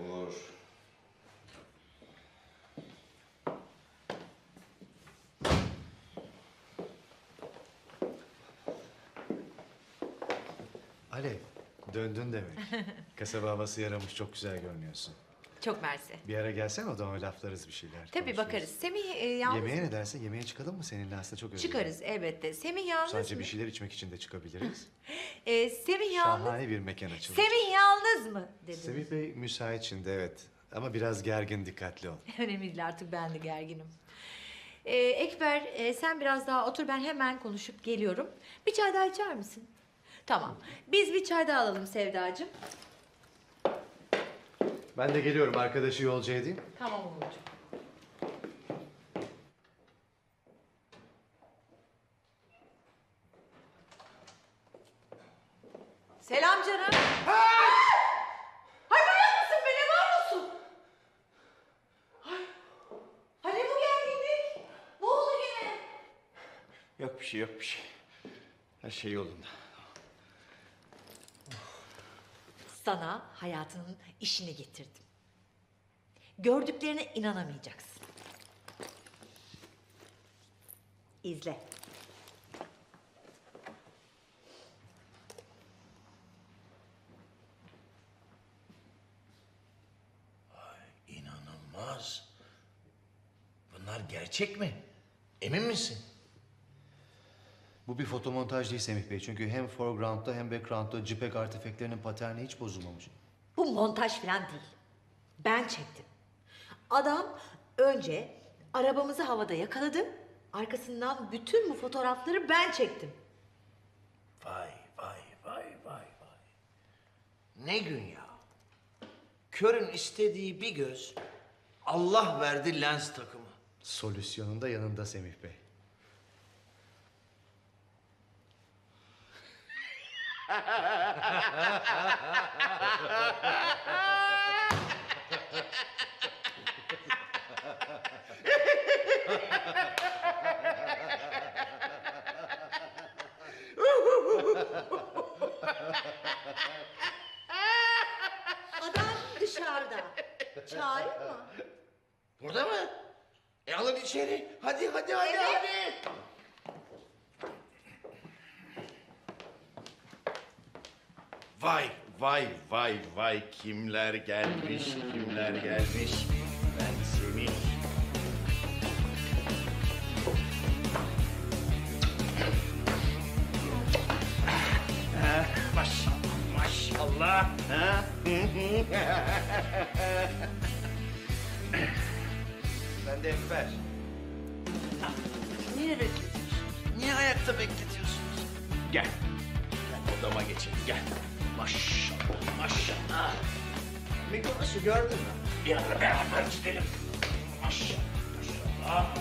Olur. Demek. Kasaba havası yaramış, çok güzel görünüyorsun. Çok mersi. Bir ara gelsene odama laflarız bir şeyler. Tabii konuşuruz. bakarız. Semih e, yalnız Yemeğe ne dersin? Yemeğe çıkalım mı seninle aslında çok özledim. Çıkarız elbette. Semih yalnız Sadece mı? bir şeyler içmek için de çıkabiliriz. E, Semih yalnız. Şahane bir mekan açılır. Semih yalnız mı? Dediniz. Semih Bey müsait şimdi evet. Ama biraz gergin dikkatli ol. Önemli değil artık ben de gerginim. Ee, Ekber e, sen biraz daha otur ben hemen konuşup geliyorum. Bir çay daha içer misin? Tamam. Biz bir çay daha alalım Sevdacığım. Ben de geliyorum arkadaşı yolcu edeyim. Tamam Umut'cum. Selam canım. Hay manyak mısın be ne bağırıyorsun? Ay. Hani bu gerginlik? Ne oldu yine? Yok bir şey yok bir şey. Her şey yolunda. Sana hayatının işini getirdim. Gördüklerine inanamayacaksın. İzle. İnanılmaz. Bunlar gerçek mi? Emin misin? Bu bir fotomontaj değil Semih Bey. Çünkü hem foreground'da hem background'da JPEG artefaklerinin paterni hiç bozulmamış. Bu montaj falan değil. Ben çektim. Adam önce arabamızı havada yakaladı. Arkasından bütün bu fotoğrafları ben çektim. Vay vay vay vay vay. Ne gün ya. Körün istediği bir göz. Allah verdi lens takımı. Solüsyonun da yanında Semih Bey. Adam dışarıda. Çağırayım mı? Burada mı? E alın içeri. Hadi hadi hadi hadi. Vay vay vay vay kimler gelmiş kimler gelmiş. Ben. Ha, Maşallah maşallah. Ha? Ben de Ekber. Niye bekletiyorsun? Niye ayakta bekletiyorsunuz? Gel. Gel odama geçelim gel. Maşallah maşallah. Mikrobaşı gördün mü? Bir ara beraber gidelim. Maşallah maşallah.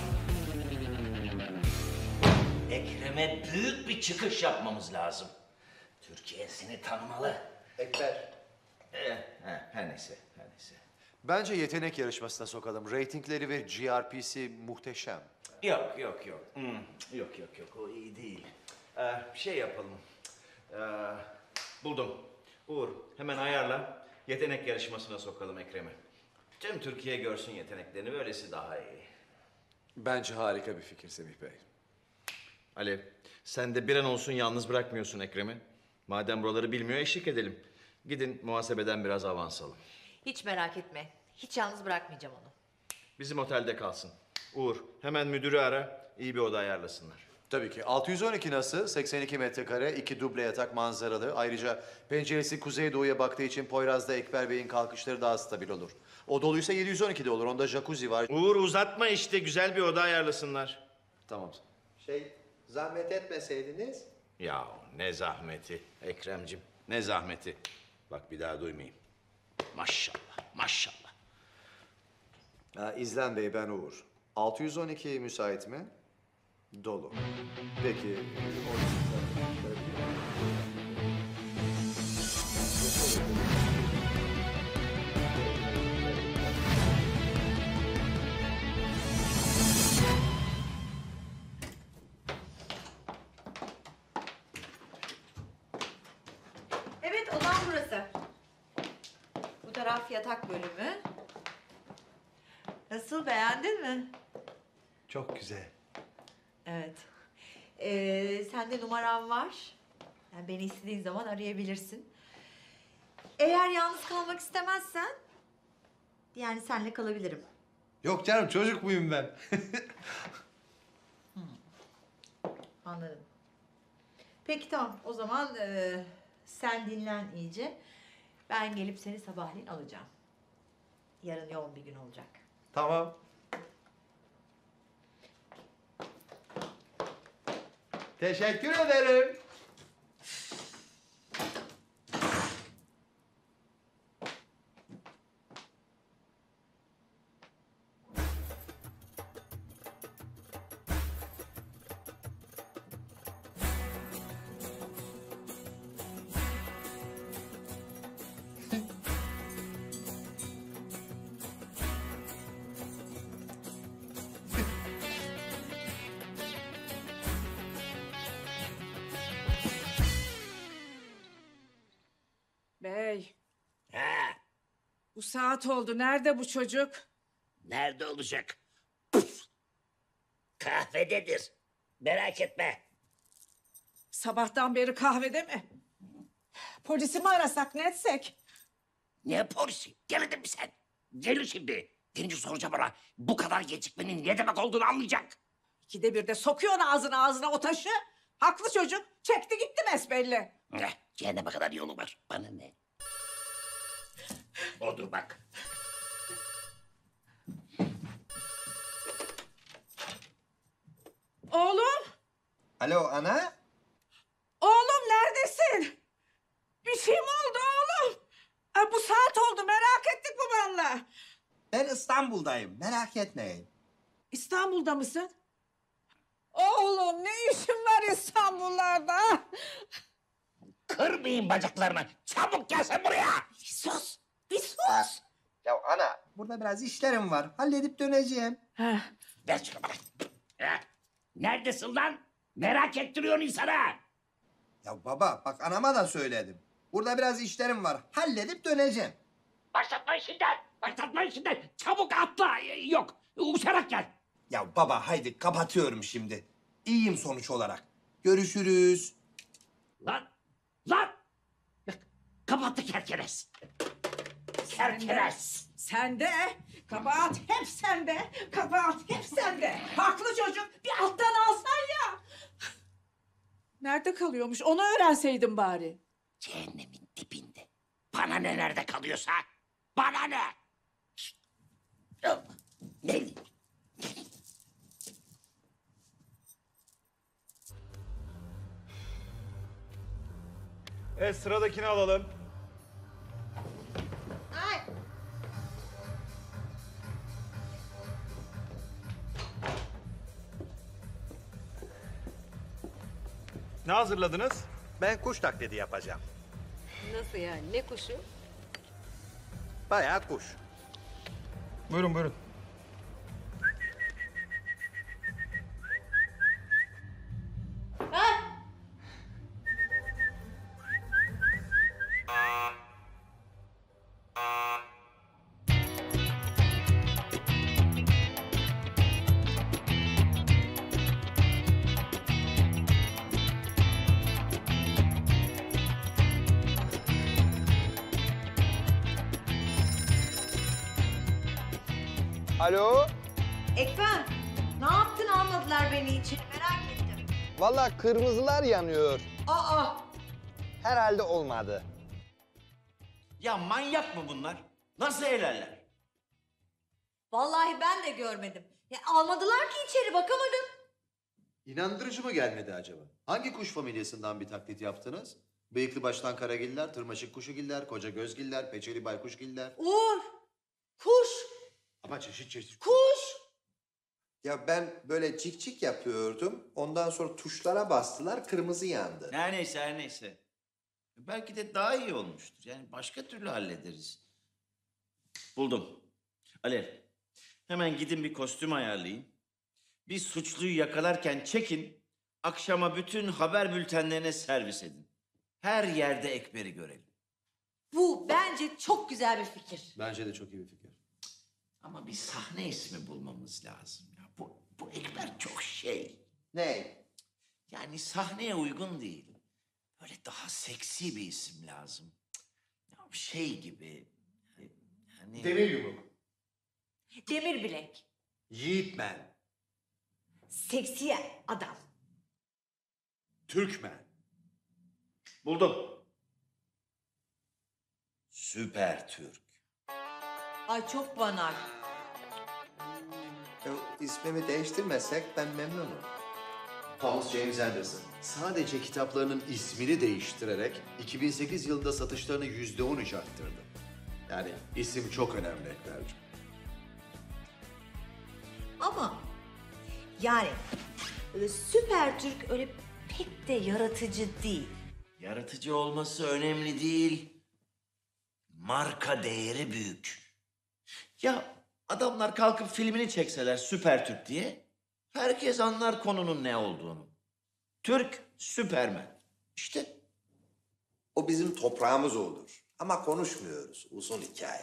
Ekrem'e büyük bir çıkış yapmamız lazım. Türkiye seni tanımalı. Ekber. Eh, eh, her neyse, her neyse. Bence yetenek yarışmasına sokalım. Ratingleri ve GRP'si muhteşem. Yok, yok, yok. Hmm, yok, yok, yok. O iyi değil. Ee, bir şey yapalım. Ee, buldum. Uğur, hemen ayarla. Yetenek yarışmasına sokalım Ekrem'i. Tüm Türkiye görsün yeteneklerini. Böylesi daha iyi. Bence harika bir fikir Semih Bey. Alev, sen de bir an olsun yalnız bırakmıyorsun Ekrem'i. Madem buraları bilmiyor, eşlik edelim. Gidin muhasebeden biraz avans alın. Hiç merak etme. Hiç yalnız bırakmayacağım onu. Bizim otelde kalsın. Uğur, hemen müdürü ara. iyi bir oda ayarlasınlar. Tabii ki. 612 nasıl? 82 metrekare, iki duble yatak manzaralı. Ayrıca penceresi kuzeydoğuya baktığı için Poyraz'da Ekber Bey'in kalkışları daha stabil olur. O doluysa 712'de olur. Onda jacuzzi var. Uğur uzatma işte, güzel bir oda ayarlasınlar. Tamam. Şey, zahmet etmeseydiniz. Ya ne zahmeti Ekremcim, ne zahmeti. Bak bir daha duymayayım. Maşallah, maşallah. Ha, İzlen Bey, ben Uğur. 612 müsait mi? Dolu. Peki. e, o- Evet Sende numaram var. Yani beni istediğin zaman arayabilirsin. Eğer yalnız kalmak istemezsen... Yani senle kalabilirim. Yok canım çocuk muyum ben? Anladım. Peki tamam. O zaman e, sen dinlen iyice. Ben gelip seni sabahleyin alacağım. Yarın yoğun bir gün olacak. tamam. Teşekkür ederim. Bu saat oldu. Nerede bu çocuk? nerede olacak? Puf! Kahvededir. Merak etme. Sabahtan beri kahvede mi? Polisi mi arasak ne etsek? Ne polisi? Delirdin mi sen? Gelir şimdi. Gelince soracağım ona. Bu kadar gecikmenin ne demek olduğunu anlayacak. İkide bir de sokuyorsun ağzına ağzına o taşı. Haklı çocuk. Çekti gitti besbelli. Eh, cehenneme kadar yolu var. Bana ne? Odur bak. Oğlum, Alo ana? oğlum neredesin? Bir şey mi oldu oğlum? Ha, bu saat oldu merak ettik babanla. Ben İstanbul'dayım. Merak etmeyin. İstanbul'da mısın? Oğlum ne işin var İstanbullarda? Kırmayın bacaklarını. Çabuk gel sen buraya. Sus, bir sus. Ya ana burada biraz işlerim var. Halledip döneceğim. Ver şunu bana. Neredesin lan? Merak ettiriyorsun insana. Ya baba bak anama da söyledim. Burada biraz işlerim var. Halledip döneceğim. Başlatma işinden. Başlatma işinden. Çabuk atla. Eh, Yok. Uçarak gel. Ya baba haydi kapatıyorum şimdi. İyiyim sonuç olarak. Görüşürüz. Lan. Lan. Kapattı kerkenes. Kerkenes. Sende. Kabahat hep sende. Kabahat hep sende. Haklı çocuk. Bir alttan alsan ya. Nerede kalıyormuş? Onu öğrenseydin bari. Cehennemin dibinde. Bana ne nerede kalıyorsa. Bana ne? Ne? Evet sıradakini alalım. Ne hazırladınız? Ben kuş taklidi yapacağım. Nasıl yani? Ne kuşu? Bayağı kuş. Buyurun buyurun. Kırmızılar yanıyor. Aa, Herhalde olmadı. Ya manyak mı bunlar? Nasıl eğlerler? vallahi ben de görmedim. Ya almadılar ki içeri bakamadım. İnandırıcı mı gelmedi acaba? Hangi kuş familyasından bir taklit yaptınız? Bıyıklı baştan karagiller, tırmaşık kuşugiller, koca gözgiller, peçeli baykuşgiller. Uğur, kuş, Ama çeşit çeşit. kuş. Ya ben böyle cik cik yapıyordum. Ondan sonra tuşlara bastılar, kırmızı yandı. Her neyse her neyse. Belki de daha iyi olmuştur. Yani başka türlü hallederiz. Buldum. Alev, hemen gidin bir kostüm ayarlayın. Bir suçluyu yakalarken çekin. Akşama bütün haber bültenlerine servis edin. Her yerde Ekber'i görelim. Bu bence çok güzel bir fikir. Bence de çok iyi bir fikir. Ama bir sahne ismi bulmamız lazım. Bu, bu Ekber çok şey. Ne? Yani sahneye uygun değil. Böyle daha seksi bir isim lazım. Ya şey gibi. Yani... Demir yumruk. Demir bilek. Yiğitmen. Seksi adam. Türkmen. Buldum. Süper Türk. Ay çok banal. Ya, ismimi değiştirmesek ben memnunum. Thomas James Anderson sadece kitaplarının ismini değiştirerek 2008 yılında satışlarını yüzde on üç arttırdı. Yani isim çok önemli Ekber'cim. Ama yani öyle süper Türk öyle pek de yaratıcı değil. Yaratıcı olması önemli değil. Marka değeri büyük. Ya adamlar kalkıp filmini çekseler Süper Türk diye herkes anlar konunun ne olduğunu. Türk Süpermen. İşte O bizim toprağımız olur. Ama konuşmuyoruz. Uzun hikaye.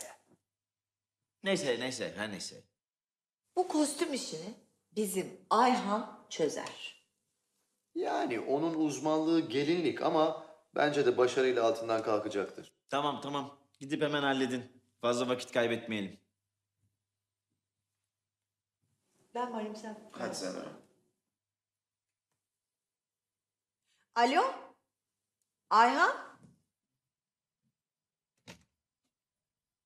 neyse neyse her neyse. Bu kostüm işini bizim Ayhan çözer. Yani onun uzmanlığı gelinlik ama bence de başarıyla altından kalkacaktır. Tamam tamam gidip hemen halledin. Fazla vakit kaybetmeyelim. Ben varayım sen. Hadi sen Alo? Ayhan?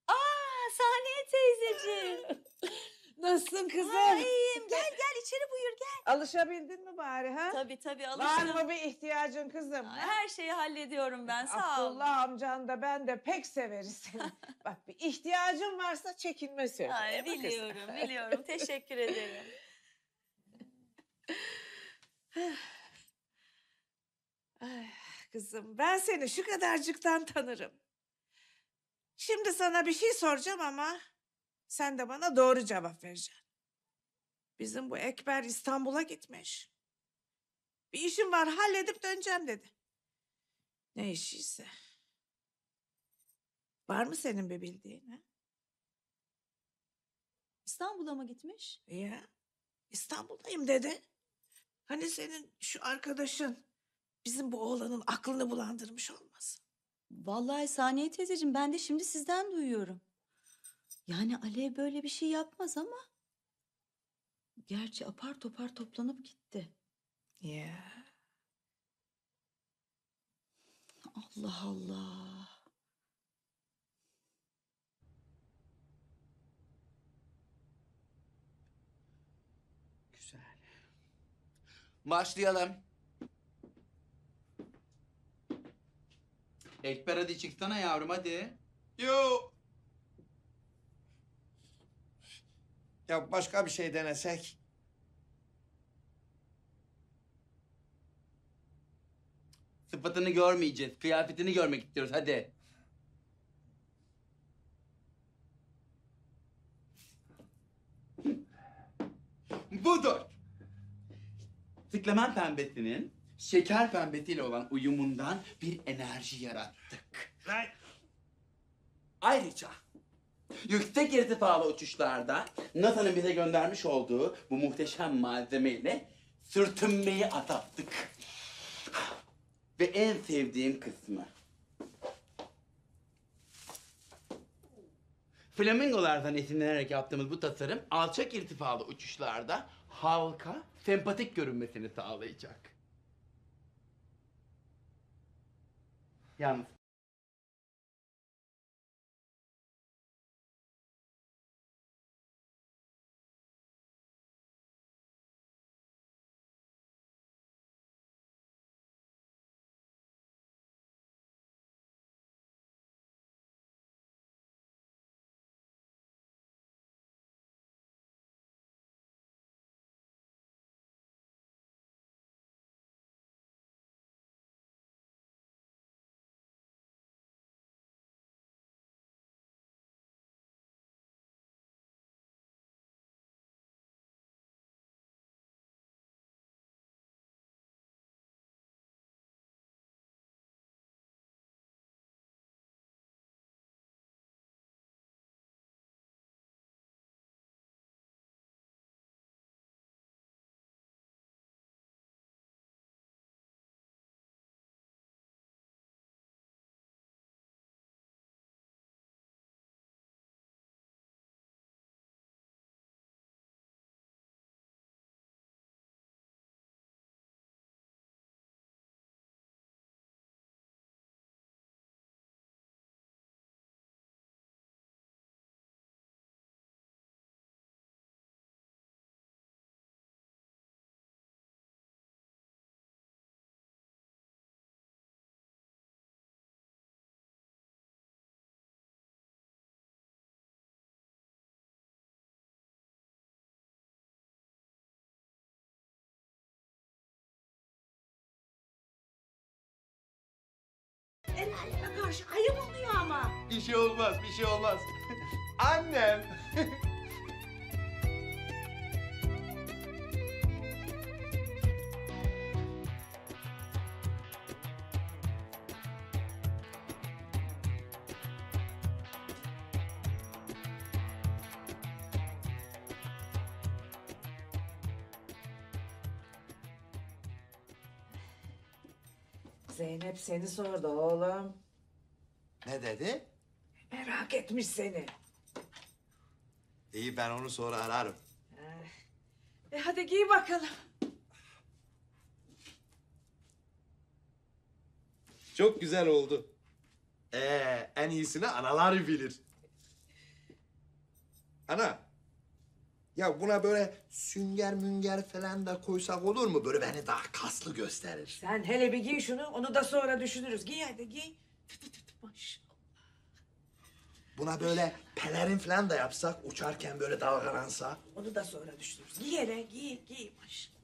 Aa Saniye teyzeciğim. Nasılsın kızım? Aa, iyiyim. Gel gel içeri buyur gel. Alışabildin mi bari ha? Tabii tabii Var alıştım. mı bir ihtiyacın kızım? ha? Her şeyi hallediyorum ben sağ ol. Abdullah amcan da ben de pek severiz seni. Bak bir ihtiyacın varsa çekinme söyle. Ay, değil mi kızım? biliyorum biliyorum teşekkür ederim. Ay, kızım ben seni şu kadarcıktan tanırım. Şimdi sana bir şey soracağım ama sen de bana doğru cevap vereceksin. Bizim bu Ekber İstanbul'a gitmiş. Bir işim var halledip döneceğim dedi. Ne işiyse. Var mı senin bir bildiğin? Ha? İstanbul'a mı gitmiş? Ya İstanbul'dayım dedi. Hani senin şu arkadaşın bizim bu oğlanın aklını bulandırmış olmasın. Vallahi Saniye teyzeciğim ben de şimdi sizden duyuyorum. Yani Alev böyle bir şey yapmaz ama... Gerçi apar topar toplanıp gitti. Ya. Allah Allah. Başlayalım. Ekber hadi çıksana yavrum hadi. Yo. Ya başka bir şey denesek? Sıfatını görmeyeceğiz. Kıyafetini görmek istiyoruz hadi. Budur. Sıklamen pembesinin şeker pembesiyle olan uyumundan bir enerji yarattık. Ayrıca yüksek irtifalı uçuşlarda NASA'nın bize göndermiş olduğu bu muhteşem malzemeyle sürtünmeyi azalttık. Ve en sevdiğim kısmı. Flamingolardan esinlenerek yaptığımız bu tasarım alçak irtifalı uçuşlarda halka sempatik görünmesini sağlayacak. Yalnız yavaş ayıp oluyor ama. Bir şey olmaz, bir şey olmaz. Annem. Zeynep seni sordu oğlum. Ne dedi? Merak etmiş seni. İyi ben onu sonra ararım. E hadi giy bakalım. Çok güzel oldu. Ee, en iyisini analar bilir. Ana. Ya buna böyle sünger münger falan da koysak olur mu? Böyle beni daha kaslı gösterir. Sen hele bir giy şunu onu da sonra düşünürüz. Giy hadi giy. Maşallah. Buna böyle pelerin falan da yapsak uçarken böyle dalgalansa. Onu da sonra düşünürüz. Giy hele giy giy maşallah.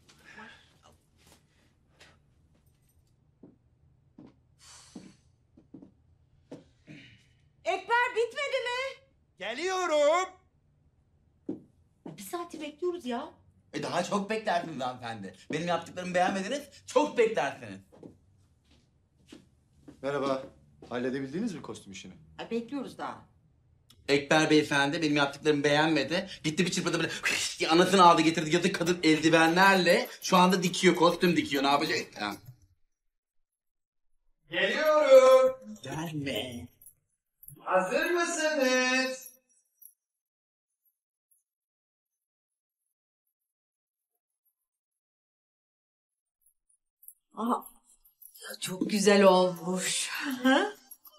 Ekber bitmedi mi? Geliyorum. Bir saati bekliyoruz ya. E daha çok beklersiniz hanımefendi. Benim yaptıklarımı beğenmediniz, çok beklersiniz. Merhaba. Halledebildiniz mi kostüm işini? Ay, bekliyoruz daha. Ekber beyefendi benim yaptıklarımı beğenmedi. Gitti bir çırpıda böyle diye anasını aldı getirdi yazık kadın eldivenlerle şu anda dikiyor kostüm dikiyor ne yapacak? Ha. Geliyorum. Gelme. Hazır mısınız? Aa, çok güzel olmuş.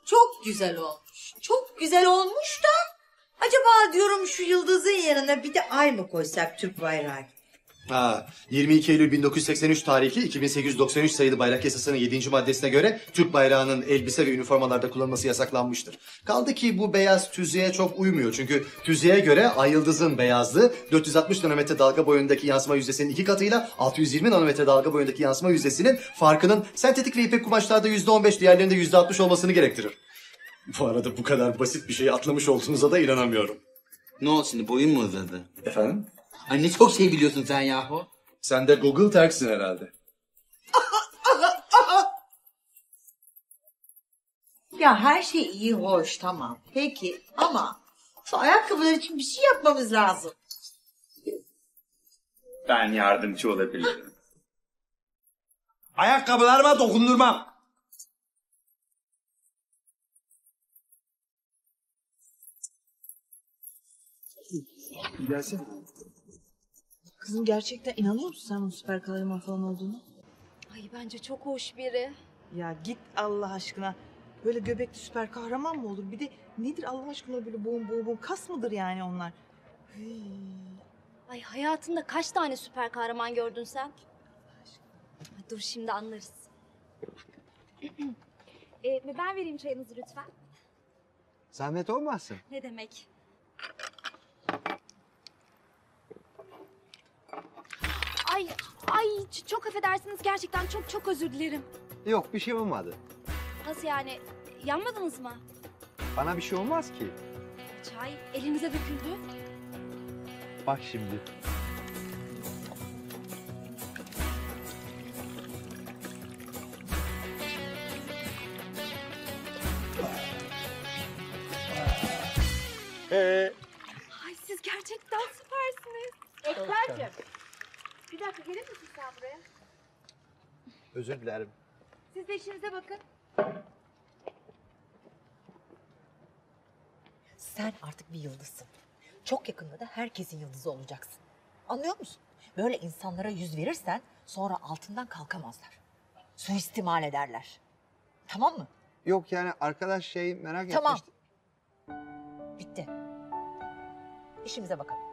Çok güzel olmuş. Çok güzel olmuş da acaba diyorum şu yıldızın yanına bir de ay mı koysak Türk bayrağı? Ha, 22 Eylül 1983 tarihli 2893 sayılı bayrak yasasının 7. maddesine göre Türk bayrağının elbise ve üniformalarda kullanılması yasaklanmıştır. Kaldı ki bu beyaz tüzüğe çok uymuyor. Çünkü tüzüğe göre ay yıldızın beyazlığı 460 nanometre dalga boyundaki yansıma yüzdesinin iki katıyla 620 nanometre dalga boyundaki yansıma yüzdesinin farkının sentetik ve ipek kumaşlarda %15 diğerlerinde %60 olmasını gerektirir. Bu arada bu kadar basit bir şeyi atlamış olduğunuza da inanamıyorum. Ne oldu şimdi boyun mu uzadı? Efendim? Ay ne çok şey biliyorsun sen yahu. Sen de Google terksin herhalde. Ya her şey iyi hoş tamam. Peki ama şu ayakkabılar için bir şey yapmamız lazım. Ben yardımcı olabilirim. Ayakkabılarıma dokundurmam. Gelsene. Kızım gerçekten inanıyor musun sen onun süper kahraman falan olduğunu? Ay bence çok hoş biri. Ya git Allah aşkına. Böyle göbekli süper kahraman mı olur? Bir de nedir Allah aşkına böyle boğum boğum boğum kas mıdır yani onlar? Hıy. Ay hayatında kaç tane süper kahraman gördün sen? Ay, Dur şimdi anlarız. ee, ben vereyim çayınızı lütfen. Zahmet olmazsın. Ne demek? Ay, ay çok affedersiniz gerçekten çok çok özür dilerim. Yok bir şey olmadı. Nasıl yani? Yanmadınız mı? Bana bir şey olmaz ki. Çay elinize döküldü. Bak şimdi. Ay siz gerçekten süpersiniz. Ekber'cim. Bir dakika gelir misin sen buraya? Özür dilerim. Siz de işinize bakın. Sen artık bir yıldızsın. Çok yakında da herkesin yıldızı olacaksın. Anlıyor musun? Böyle insanlara yüz verirsen sonra altından kalkamazlar. Suistimal ederler. Tamam mı? Yok yani arkadaş şey merak Tamam. etmişti. Bitti. İşimize bakalım.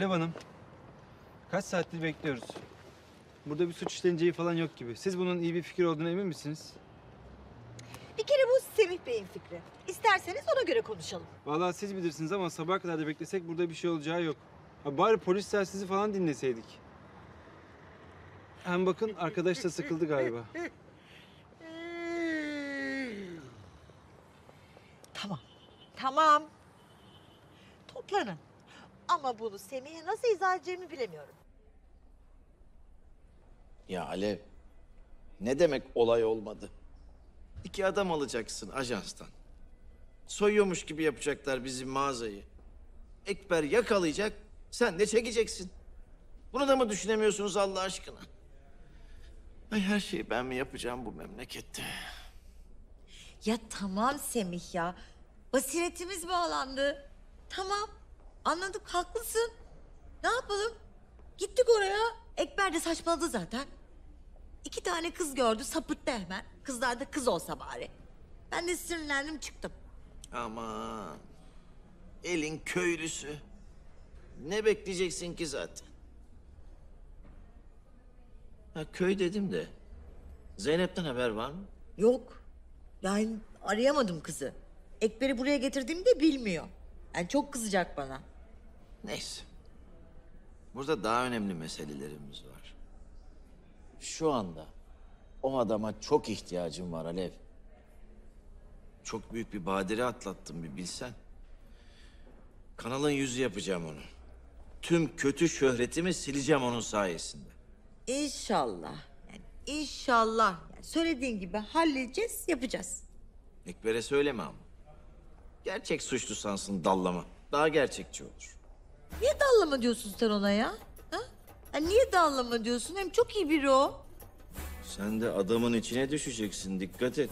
Alev Hanım. Kaç saattir bekliyoruz. Burada bir suç işleneceği falan yok gibi. Siz bunun iyi bir fikir olduğuna emin misiniz? Bir kere bu Semih Bey'in fikri. İsterseniz ona göre konuşalım. Vallahi siz bilirsiniz ama sabaha kadar da beklesek burada bir şey olacağı yok. Ha, bari polis telsizi falan dinleseydik. Hem bakın arkadaş da sıkıldı galiba. Tamam. Tamam. Toplanın. Ama bunu Semih'e nasıl izah edeceğimi bilemiyorum. Ya Alev, ne demek olay olmadı? İki adam alacaksın ajanstan. Soyuyormuş gibi yapacaklar bizim mağazayı. Ekber yakalayacak, sen de çekeceksin. Bunu da mı düşünemiyorsunuz Allah aşkına? Ay her şeyi ben mi yapacağım bu memlekette? Ya tamam Semih ya. Basiretimiz bağlandı. Tamam. Anladık haklısın. Ne yapalım? Gittik oraya. Ekber de saçmaladı zaten. İki tane kız gördü sapıttı hemen. Kızlar da kız olsa bari. Ben de sinirlendim çıktım. Aman, elin köylüsü. Ne bekleyeceksin ki zaten? Ha, köy dedim de, Zeynep'ten haber var mı? Yok. Yani arayamadım kızı. Ekber'i buraya getirdiğimi de bilmiyor. Yani çok kızacak bana. Neyse. Burada daha önemli meselelerimiz var. Şu anda o adama çok ihtiyacım var Alev. Çok büyük bir badire atlattım bir bilsen. Kanalın yüzü yapacağım onu. Tüm kötü şöhretimi sileceğim onun sayesinde. İnşallah. Yani inşallah. Yani söylediğin gibi halledeceğiz, yapacağız. Ekber'e söyleme ama. Gerçek suçlu sansın dallama. Daha gerçekçi olur. Niye dallama diyorsun sen ona ya? Ha? Ha, niye dallama diyorsun? Hem çok iyi biri o. Sen de adamın içine düşeceksin. Dikkat et.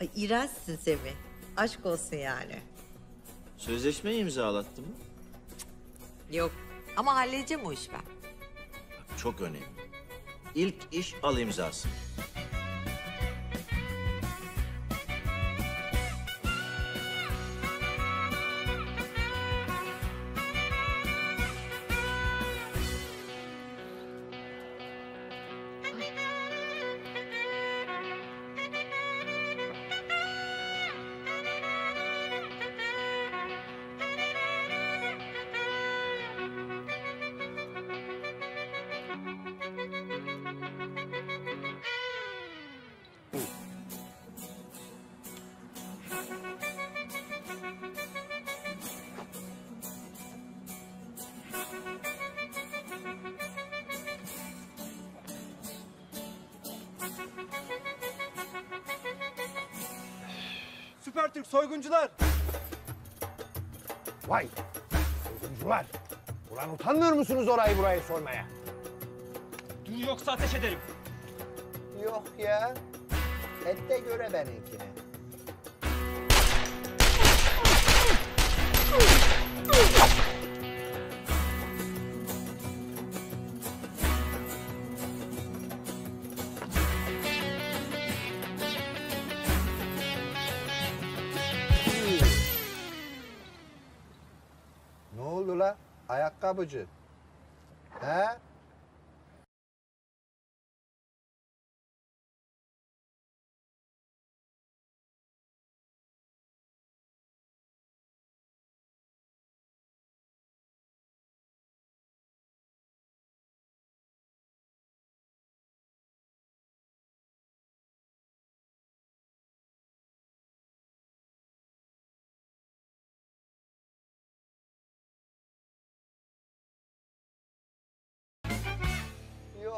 Ay iğrençsin Semih. Aşk olsun yani. Sözleşmeyi imzalattın mı? Yok. Ama halledeceğim o iş ben. Çok önemli. İlk iş al imzası. Orayı burayı sormaya? Dur yoksa ateş ederim. Yok ya. Et de göre benimkini. Ne oldu la? Ayakkabıcı.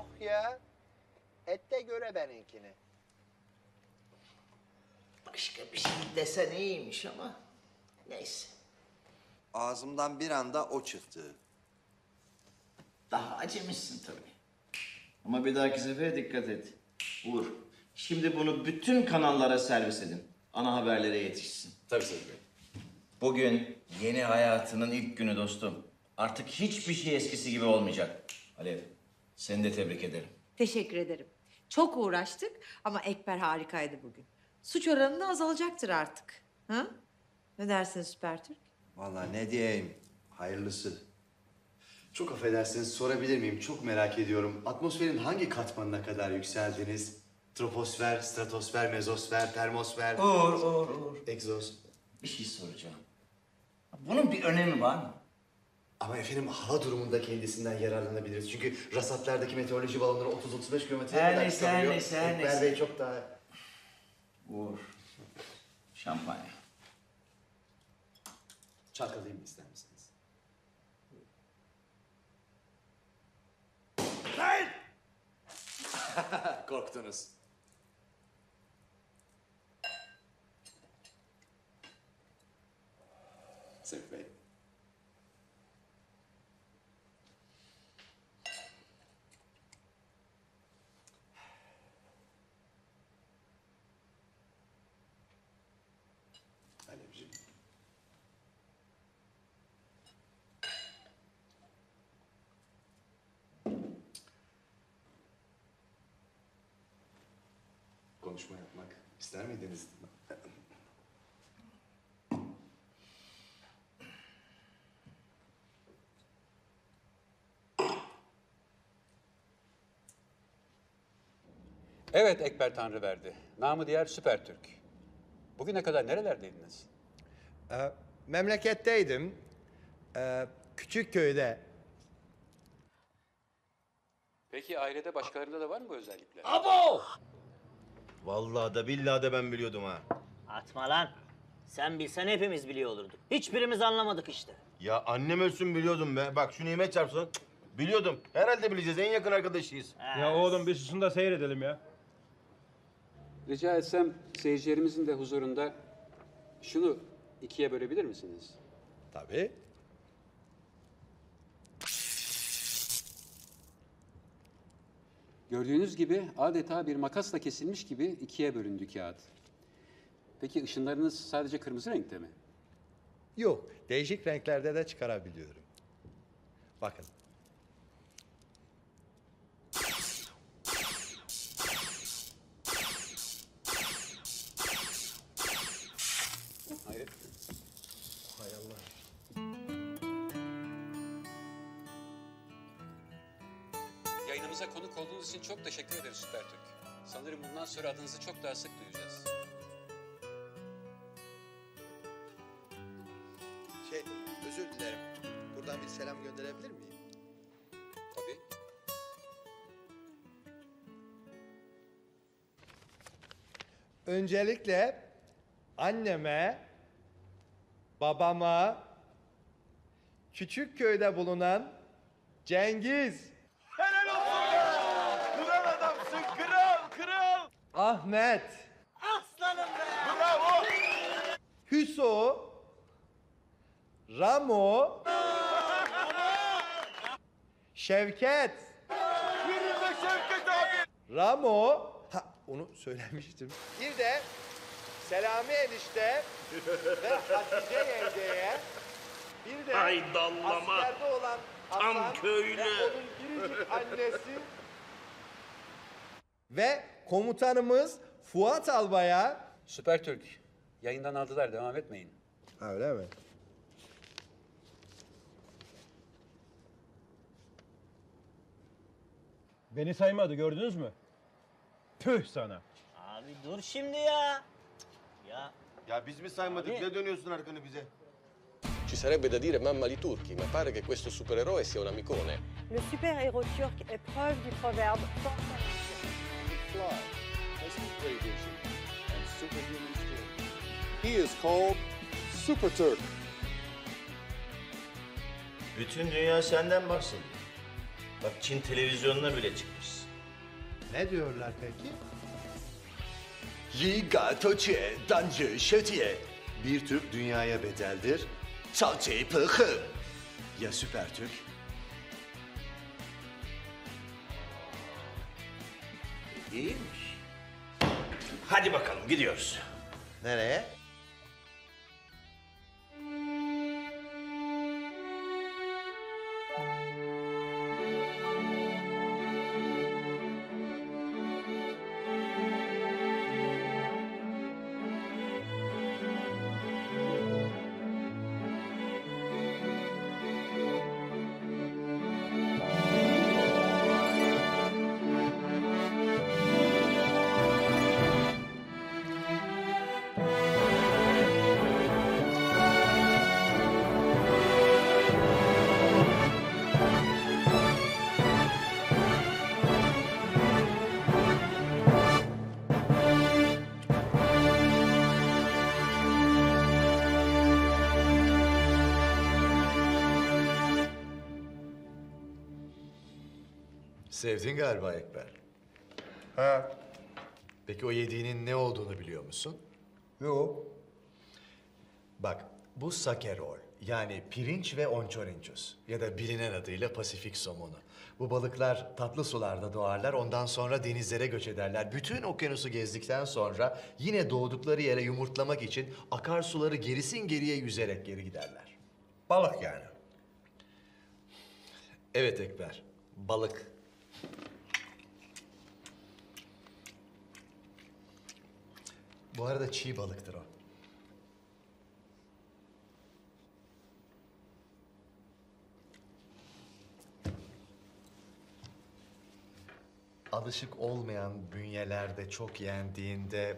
Yok ya. Et de göre benimkini. Başka bir şey desen iyiymiş ama neyse. Ağzımdan bir anda o çıktı. Daha acemisin tabii. Ama bir dahaki sefere dikkat et. Uğur, şimdi bunu bütün kanallara servis edin. Ana haberlere yetişsin. Tabii Semih Bey. Bugün yeni hayatının ilk günü dostum. Artık hiçbir şey eskisi gibi olmayacak. Alev, seni de tebrik ederim. Teşekkür ederim. Çok uğraştık ama Ekber harikaydı bugün. Suç oranı da azalacaktır artık. Ha? Ne dersin Süper Türk? Vallahi ne diyeyim, hayırlısı. Çok affedersiniz sorabilir miyim? Çok merak ediyorum. Atmosferin hangi katmanına kadar yükseldiniz? Troposfer, stratosfer, mezosfer, termosfer. Uğur, Uğur, Uğur. Egzoz. Bir şey soracağım. Bunun bir önemi var mı? Ama efendim hava durumunda kendisinden yararlanabiliriz. Çünkü rasatlardaki meteoroloji balonları 30-35 kilometreye Her kadar neyse, her çıkabiliyor. neyse, her Ekber neyse. Bey çok daha... Uğur. Şampanya. Çalkalayayım mı ister misiniz? Korktunuz. Semih Bey. Alevciğim. Konuşma yapmak ister miydiniz? Evet Ekber Tanrıverdi. Namı diğer Süper Türk. Bugüne kadar nerelerdeydiniz? Ee, memleketteydim. Ee, küçük köyde. Peki ailede başkalarında da var mı bu özellikler? Abo! Vallahi da billahi de ben biliyordum ha. Atma lan. Sen bilsen hepimiz biliyor olurduk. Hiçbirimiz anlamadık işte. Ya annem ölsün biliyordum be. Bak şu nimet çarpsın. Cık, Biliyordum. Herhalde bileceğiz. En yakın arkadaşıyız. Ya oğlum bir susun da seyredelim ya. Rica etsem seyircilerimizin de huzurunda şunu ikiye bölebilir misiniz? Tabii. Gördüğünüz gibi adeta bir makasla kesilmiş gibi ikiye bölündü kağıt. Peki ışınlarınız sadece kırmızı renkte mi? Yok, değişik renklerde de çıkarabiliyorum. Bakın. Sonra adınızı çok daha sık duyacağız. Şey, özür dilerim. Buradan bir selam gönderebilir miyim? Tabii. Öncelikle anneme, babama, küçük köyde bulunan Cengiz, Helal olsun Kral adamsın kral kral. Ahmet, Aslanım be. Bravo. Hüso, Ramo, Şevket, Yürüme Şevket abi. Ramo, ha onu söylemiştim. Bir de Selami enişte ve Hatice yengeye, bir de Ay dallama. askerde olan Tam Hasan köylü. ve onun biricik annesi ve komutanımız Fuat Albay'a Süper Türk. Yayından aldılar devam etmeyin. Ha, öyle mi? Beni saymadı gördünüz mü? Tüh sana. Abi dur şimdi ya. Ya Ya biz mi saymadık? Ne dönüyorsun arkanı bize? Ci sarebbe da dire mamma li turchi, ma pare che questo supereroe sia un amicone. Le super-héros turc est preuve du proverbe He is called Super Turk. Bütün dünya senden bahsediyor. Bak Çin televizyonuna bile çıkmışsın. Ne diyorlar peki? Yiga Toçe Dancı Şötiye. Bir Türk dünyaya bedeldir. Çalçe Pıhı. Ya Süper Türk? Hadi bakalım gidiyoruz. Nereye? Sevdin galiba Ekber. Ha. Peki o yediğinin ne olduğunu biliyor musun? Yok. Bak bu sakerol yani pirinç ve onçorinços ya da bilinen adıyla Pasifik somonu. Bu balıklar tatlı sularda doğarlar ondan sonra denizlere göç ederler. Bütün okyanusu gezdikten sonra yine doğdukları yere yumurtlamak için akarsuları gerisin geriye yüzerek geri giderler. Balık yani. Evet Ekber, balık. Bu arada çiğ balıktır o. Alışık olmayan bünyelerde çok yendiğinde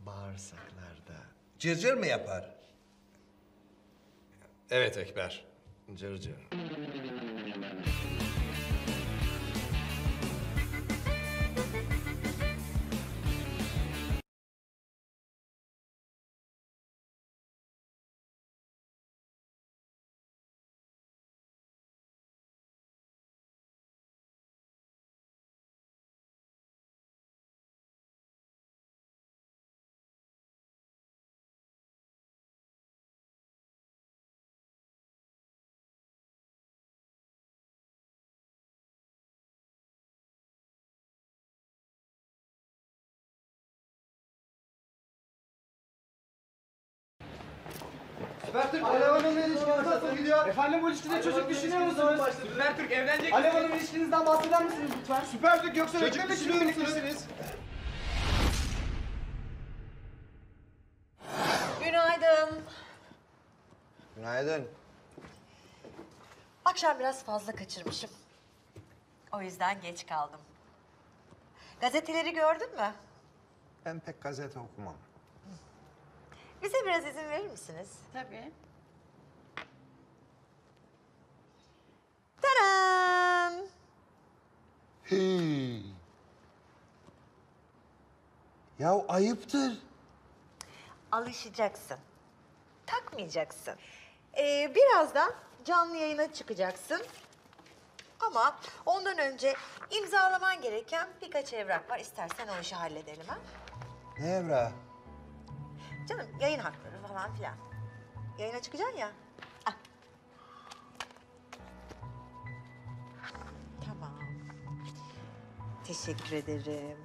bağırsaklarda. Cırcır mı yapar? Evet Ekber, cırcır. Süpertürk Alev Hanım'la ilişkiniz nasıl gidiyor? Efendim bu ilişkide çocuk düşünüyor musunuz? Süpertürk evlenecek Alev Hanım ilişkinizden bahseder misiniz lütfen? Süpertürk yoksa Çocuk düşünüyor musunuz? Günaydın. Günaydın. Akşam biraz fazla kaçırmışım. O yüzden geç kaldım. Gazeteleri gördün mü? Ben pek gazete okumam. Bize biraz izin verir misiniz? Tabii. Tadam! Hey. Ya ayıptır. Alışacaksın. Takmayacaksın. Ee, birazdan canlı yayına çıkacaksın. Ama ondan önce imzalaman gereken birkaç evrak var. İstersen o işi halledelim ha. Ne evra? Canım yayın hakları falan filan. Yayına çıkacaksın ya. Tamam. Teşekkür ederim.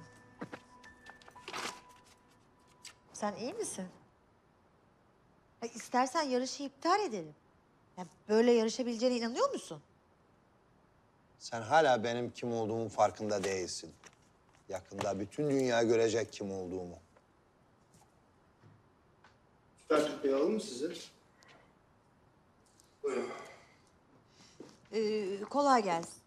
Sen iyi misin? Ha, istersen yarışı iptal edelim. Ya böyle yarışabileceğine inanıyor musun? Sen hala benim kim olduğumun farkında değilsin. Yakında bütün dünya görecek kim olduğumu. Süpertürk Bey alalım sizi? Buyurun. Ee, kolay gelsin.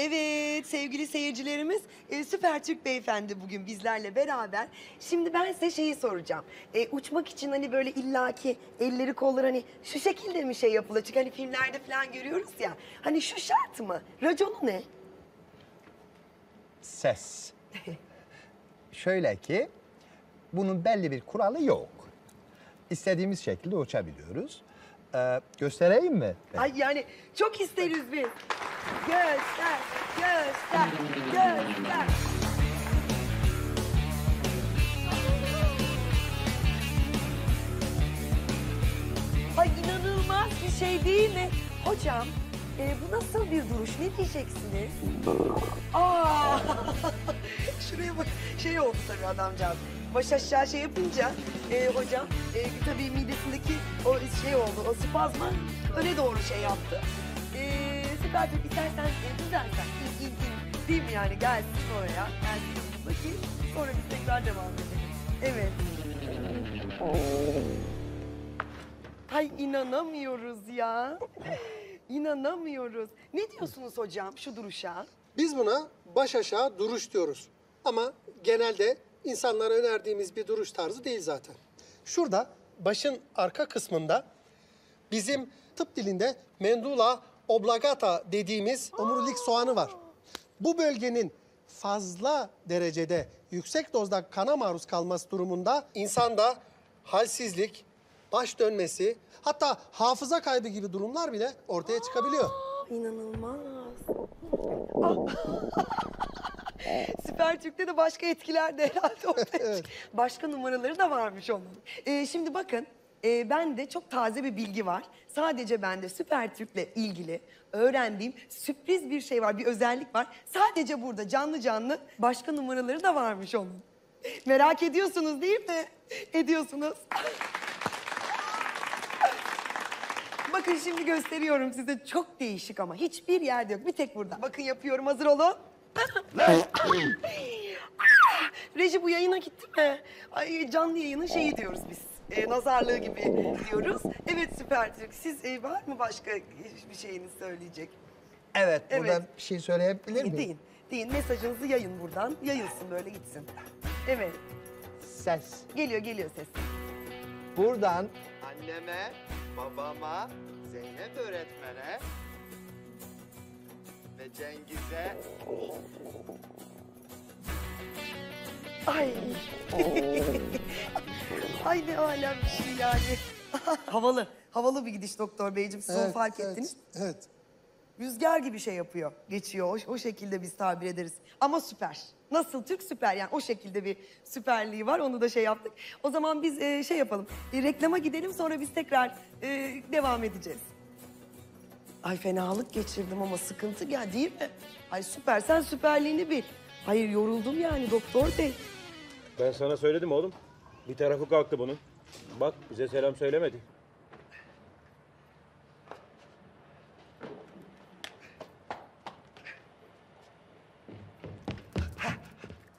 Evet sevgili seyircilerimiz e, Süper Türk Beyefendi bugün bizlerle beraber. Şimdi ben size şeyi soracağım. E, uçmak için hani böyle illaki elleri kolları hani şu şekilde mi şey yapılır? Çünkü hani filmlerde falan görüyoruz ya. Hani şu şart mı? Raconu ne? Ses. Şöyle ki, bunun belli bir kuralı yok. İstediğimiz şekilde uçabiliyoruz. Ee, göstereyim mi? Ay yani çok isteriz biz. Göster, göster, göster. Ay inanılmaz bir şey değil mi? Hocam e, bu nasıl bir duruş? Ne diyeceksiniz? Aa! Şuraya bak. Şey oldu tabii adamcağız. Baş aşağı şey yapınca e, hocam e, tabii midesindeki o şey oldu. O spazma öne doğru şey yaptı. E, süper Türk istersen e, düzelsen. İn, in, in. Değil mi yani? Gelsin oraya. Gelsin bakayım. Sonra biz tekrar devam edelim. Evet. Ay inanamıyoruz ya. İnanamıyoruz. Ne diyorsunuz hocam şu duruşa? Biz buna baş aşağı duruş diyoruz. Ama genelde insanlara önerdiğimiz bir duruş tarzı değil zaten. Şurada başın arka kısmında bizim tıp dilinde mendula oblongata dediğimiz omurilik soğanı var. Bu bölgenin fazla derecede yüksek dozda kana maruz kalması durumunda insanda halsizlik, baş dönmesi, hatta hafıza kaybı gibi durumlar bile ortaya çıkabiliyor. İnanılmaz. Süper Türk'te de başka etkiler de herhalde ortaya çık- Başka numaraları da varmış onun. Ee, şimdi bakın, e, bende çok taze bir bilgi var. Sadece bende Süper Türk'le ilgili öğrendiğim sürpriz bir şey var, bir özellik var. Sadece burada canlı canlı başka numaraları da varmış onun. Merak ediyorsunuz değil mi? Ediyorsunuz. Bakın şimdi gösteriyorum size. Çok değişik ama hiçbir yerde yok. Bir tek burada. Bakın yapıyorum. Hazır olun. Reji bu yayına gitti mi? Ay, canlı yayının şeyi diyoruz biz. E, nazarlığı gibi diyoruz. Evet Süper Türk. Siz e, var mı başka bir şeyiniz söyleyecek? Evet, Evet. buradan bir şey söyleyebilir miyim? Deyin. Deyin. Mesajınızı yayın buradan. Yayılsın böyle gitsin. Evet. Ses. Geliyor geliyor ses. Buradan Anneme, babama, Zeynep öğretmene ve Cengiz'e Ay. Ay ne alem bir şey yani. havalı. Havalı bir gidiş doktor beyciğim. Siz onu fark evet, ettiniz. Evet. Rüzgar gibi şey yapıyor. Geçiyor. O, o şekilde biz tabir ederiz. Ama süper. Nasıl Türk süper yani o şekilde bir süperliği var. Onu da şey yaptık. O zaman biz e, şey yapalım. E, reklama gidelim sonra biz tekrar e, devam edeceğiz. Ay fenalık geçirdim ama sıkıntı gel değil mi? Ay süper sen süperliğini bil. Hayır yoruldum yani doktor bey. Ben sana söyledim oğlum. Bir tarafı kalktı bunun. Bak bize selam söylemedi.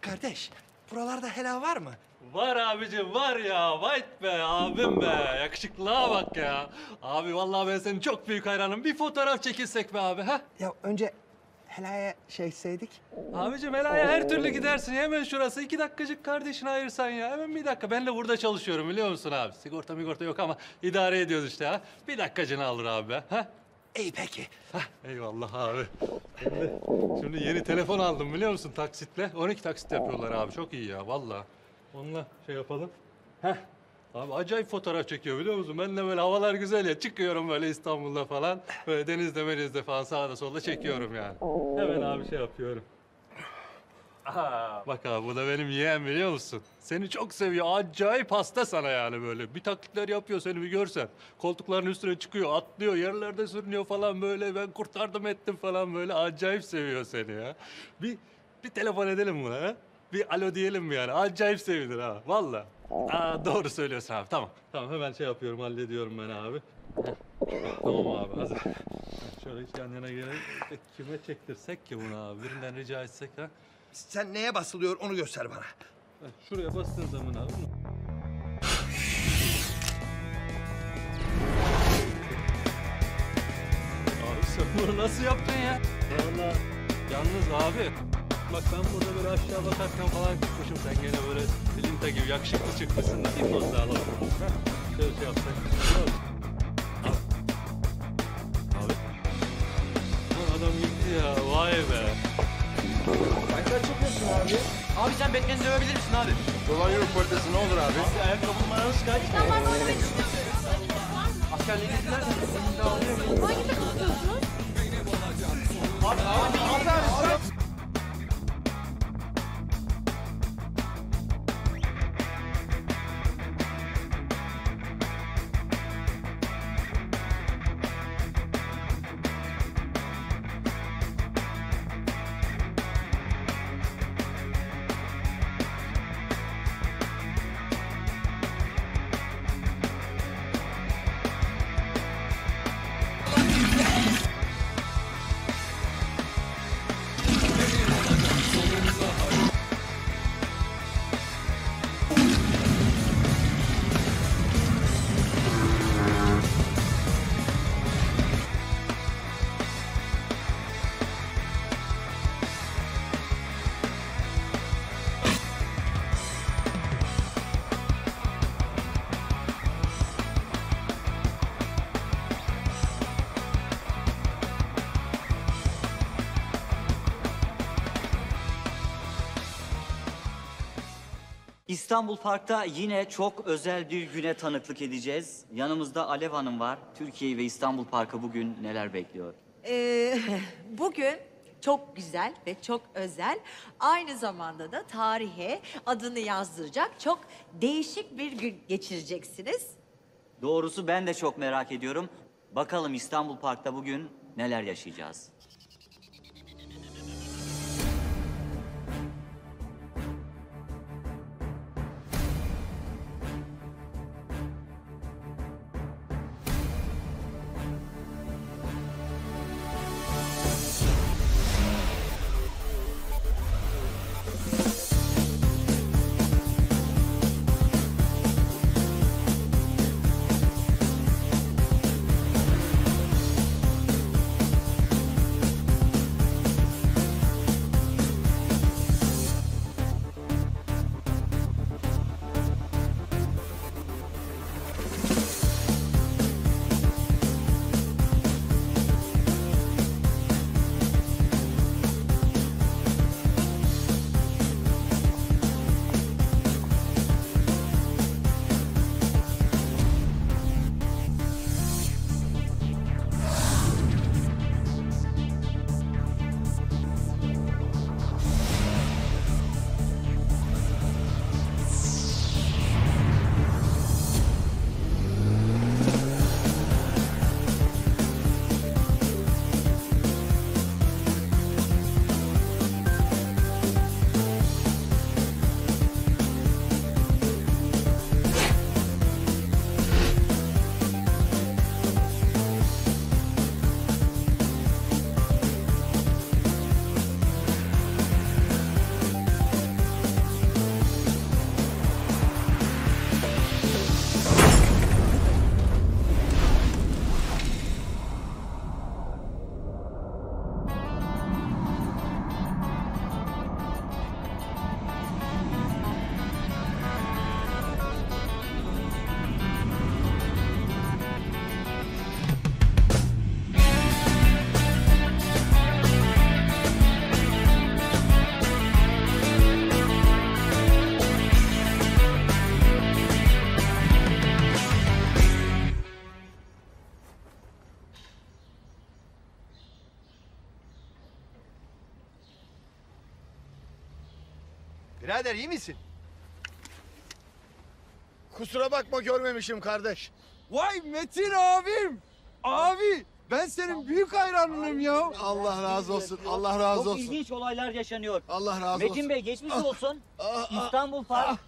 Kardeş, buralarda helal var mı? Var abicim var ya. Vay be abim be. Yakışıklığa bak ya. Abi vallahi ben senin çok büyük hayranım. Bir fotoğraf çekilsek be abi ha? Ya önce helaya şey etseydik. Abicim helaya her türlü gidersin. Hemen şurası. iki dakikacık kardeşine ayırsan ya. Hemen bir dakika. Ben de burada çalışıyorum biliyor musun abi? Sigorta migorta yok ama idare ediyoruz işte ha. Bir dakikacını alır abi be. Ha? İyi peki. Hah, eyvallah abi. Şimdi, şimdi yeni telefon aldım biliyor musun taksitle. 12 taksit yapıyorlar abi. Çok iyi ya vallahi. Onunla şey yapalım. Heh. Abi acayip fotoğraf çekiyor biliyor musun? Ben de böyle havalar güzel ya. Çıkıyorum böyle İstanbul'da falan. Böyle denizde menizde falan sağda solda çekiyorum yani. Hemen abi şey yapıyorum. Aa, bak abi bu da benim yeğen biliyor musun? Seni çok seviyor. Acayip hasta sana yani böyle. Bir taklitler yapıyor seni bir görsen. Koltukların üstüne çıkıyor, atlıyor, yerlerde sürünüyor falan böyle. Ben kurtardım ettim falan böyle. Acayip seviyor seni ya. Bir, bir telefon edelim buna ha? Bir alo diyelim mi yani? Acayip sevinir ha. Vallahi. Aa, doğru söylüyorsun abi. Tamam. Tamam hemen şey yapıyorum, hallediyorum ben abi. Tamam abi hazır. Şöyle hiç yan yana gelelim. Kime çektirsek ki bunu abi? Birinden rica etsek ha? Sen neye basılıyor onu göster bana. Şuraya bastığın zaman abi. Abi sen bunu nasıl yaptın ya? Valla yalnız abi. Bak ben burada böyle aşağı bakarken falan çıkmışım. Sen gene böyle Linta gibi yakışıklı çıkmışsın. da Bir poz daha alalım. Şöyle şey yapsak. Abi. Abi. Lan adam gitti ya. Vay be. Kaç yapıyorsun abi? Abi sen Batman'i dövebilir misin abi? Dolan yürü politesi ne olur abi? Abi ayakkabı numaranız kaç? Tamam, bana bir Askerliğe gittiler mi? Hangi takım tutuyorsunuz? Abi, abi, abi, abi. İstanbul Park'ta yine çok özel bir güne tanıklık edeceğiz. Yanımızda Alev Hanım var. Türkiye ve İstanbul Park'ı bugün neler bekliyor? Ee, bugün çok güzel ve çok özel. Aynı zamanda da tarihe adını yazdıracak çok değişik bir gün geçireceksiniz. Doğrusu ben de çok merak ediyorum. Bakalım İstanbul Park'ta bugün neler yaşayacağız? Birader iyi misin? Kusura bakma görmemişim kardeş. Vay Metin abim. Abi ben senin büyük hayranınım ya. Allah razı olsun. Allah razı Çok olsun. ilginç olaylar yaşanıyor. Allah razı Metin olsun. Bey geçmiş Ah, olsun. ah, ah, İstanbul Park.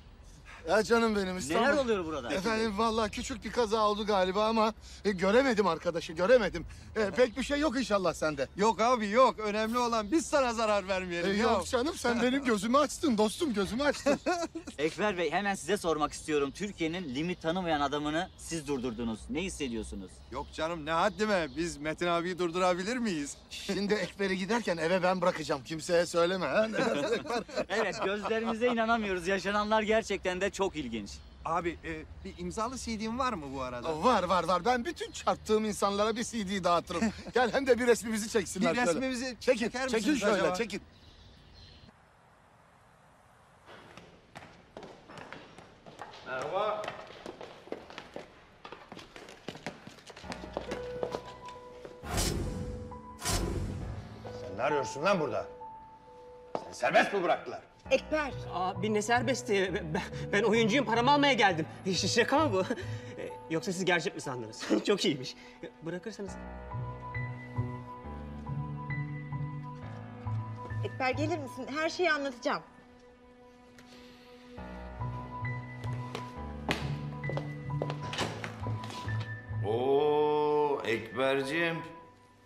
Ya canım benim İstanbul. Neler oluyor burada? Efendim vallahi küçük bir kaza oldu galiba ama e, göremedim arkadaşı göremedim. E, pek bir şey yok inşallah sende. Yok abi yok. Önemli olan biz sana zarar vermeyelim. E, ya. yok canım sen benim gözümü açtın dostum gözümü açtın. Ekber Bey hemen size sormak istiyorum. Türkiye'nin limit tanımayan adamını siz durdurdunuz. Ne hissediyorsunuz? Yok canım ne haddime. Biz Metin abiyi durdurabilir miyiz? Şimdi Ekber'i giderken eve ben bırakacağım. Kimseye söyleme. Ha? Ne? Evet gözlerimize inanamıyoruz. Yaşananlar gerçekten de çok ilginç. Abi e, bir imzalı CD'm var mı bu arada? Var var var. Ben bütün çarptığım insanlara bir CD dağıtırım. Gel hem de bir resmimizi çeksinler. Bir şöyle. resmimizi çekin, çeker çekin şöyle, acaba? çekin. Merhaba. Sen ne arıyorsun lan burada? Seni serbest mi bıraktılar? Ekber. Abi ne serbestti? Ben, ben oyuncuyum, paramı almaya geldim. Ş- Şaka mı bu? E, Yoksa siz gerçek mi sandınız? Çok iyiymiş. Bırakırsanız... Ekber gelir misin? Her şeyi anlatacağım. Oo Ekberciğim.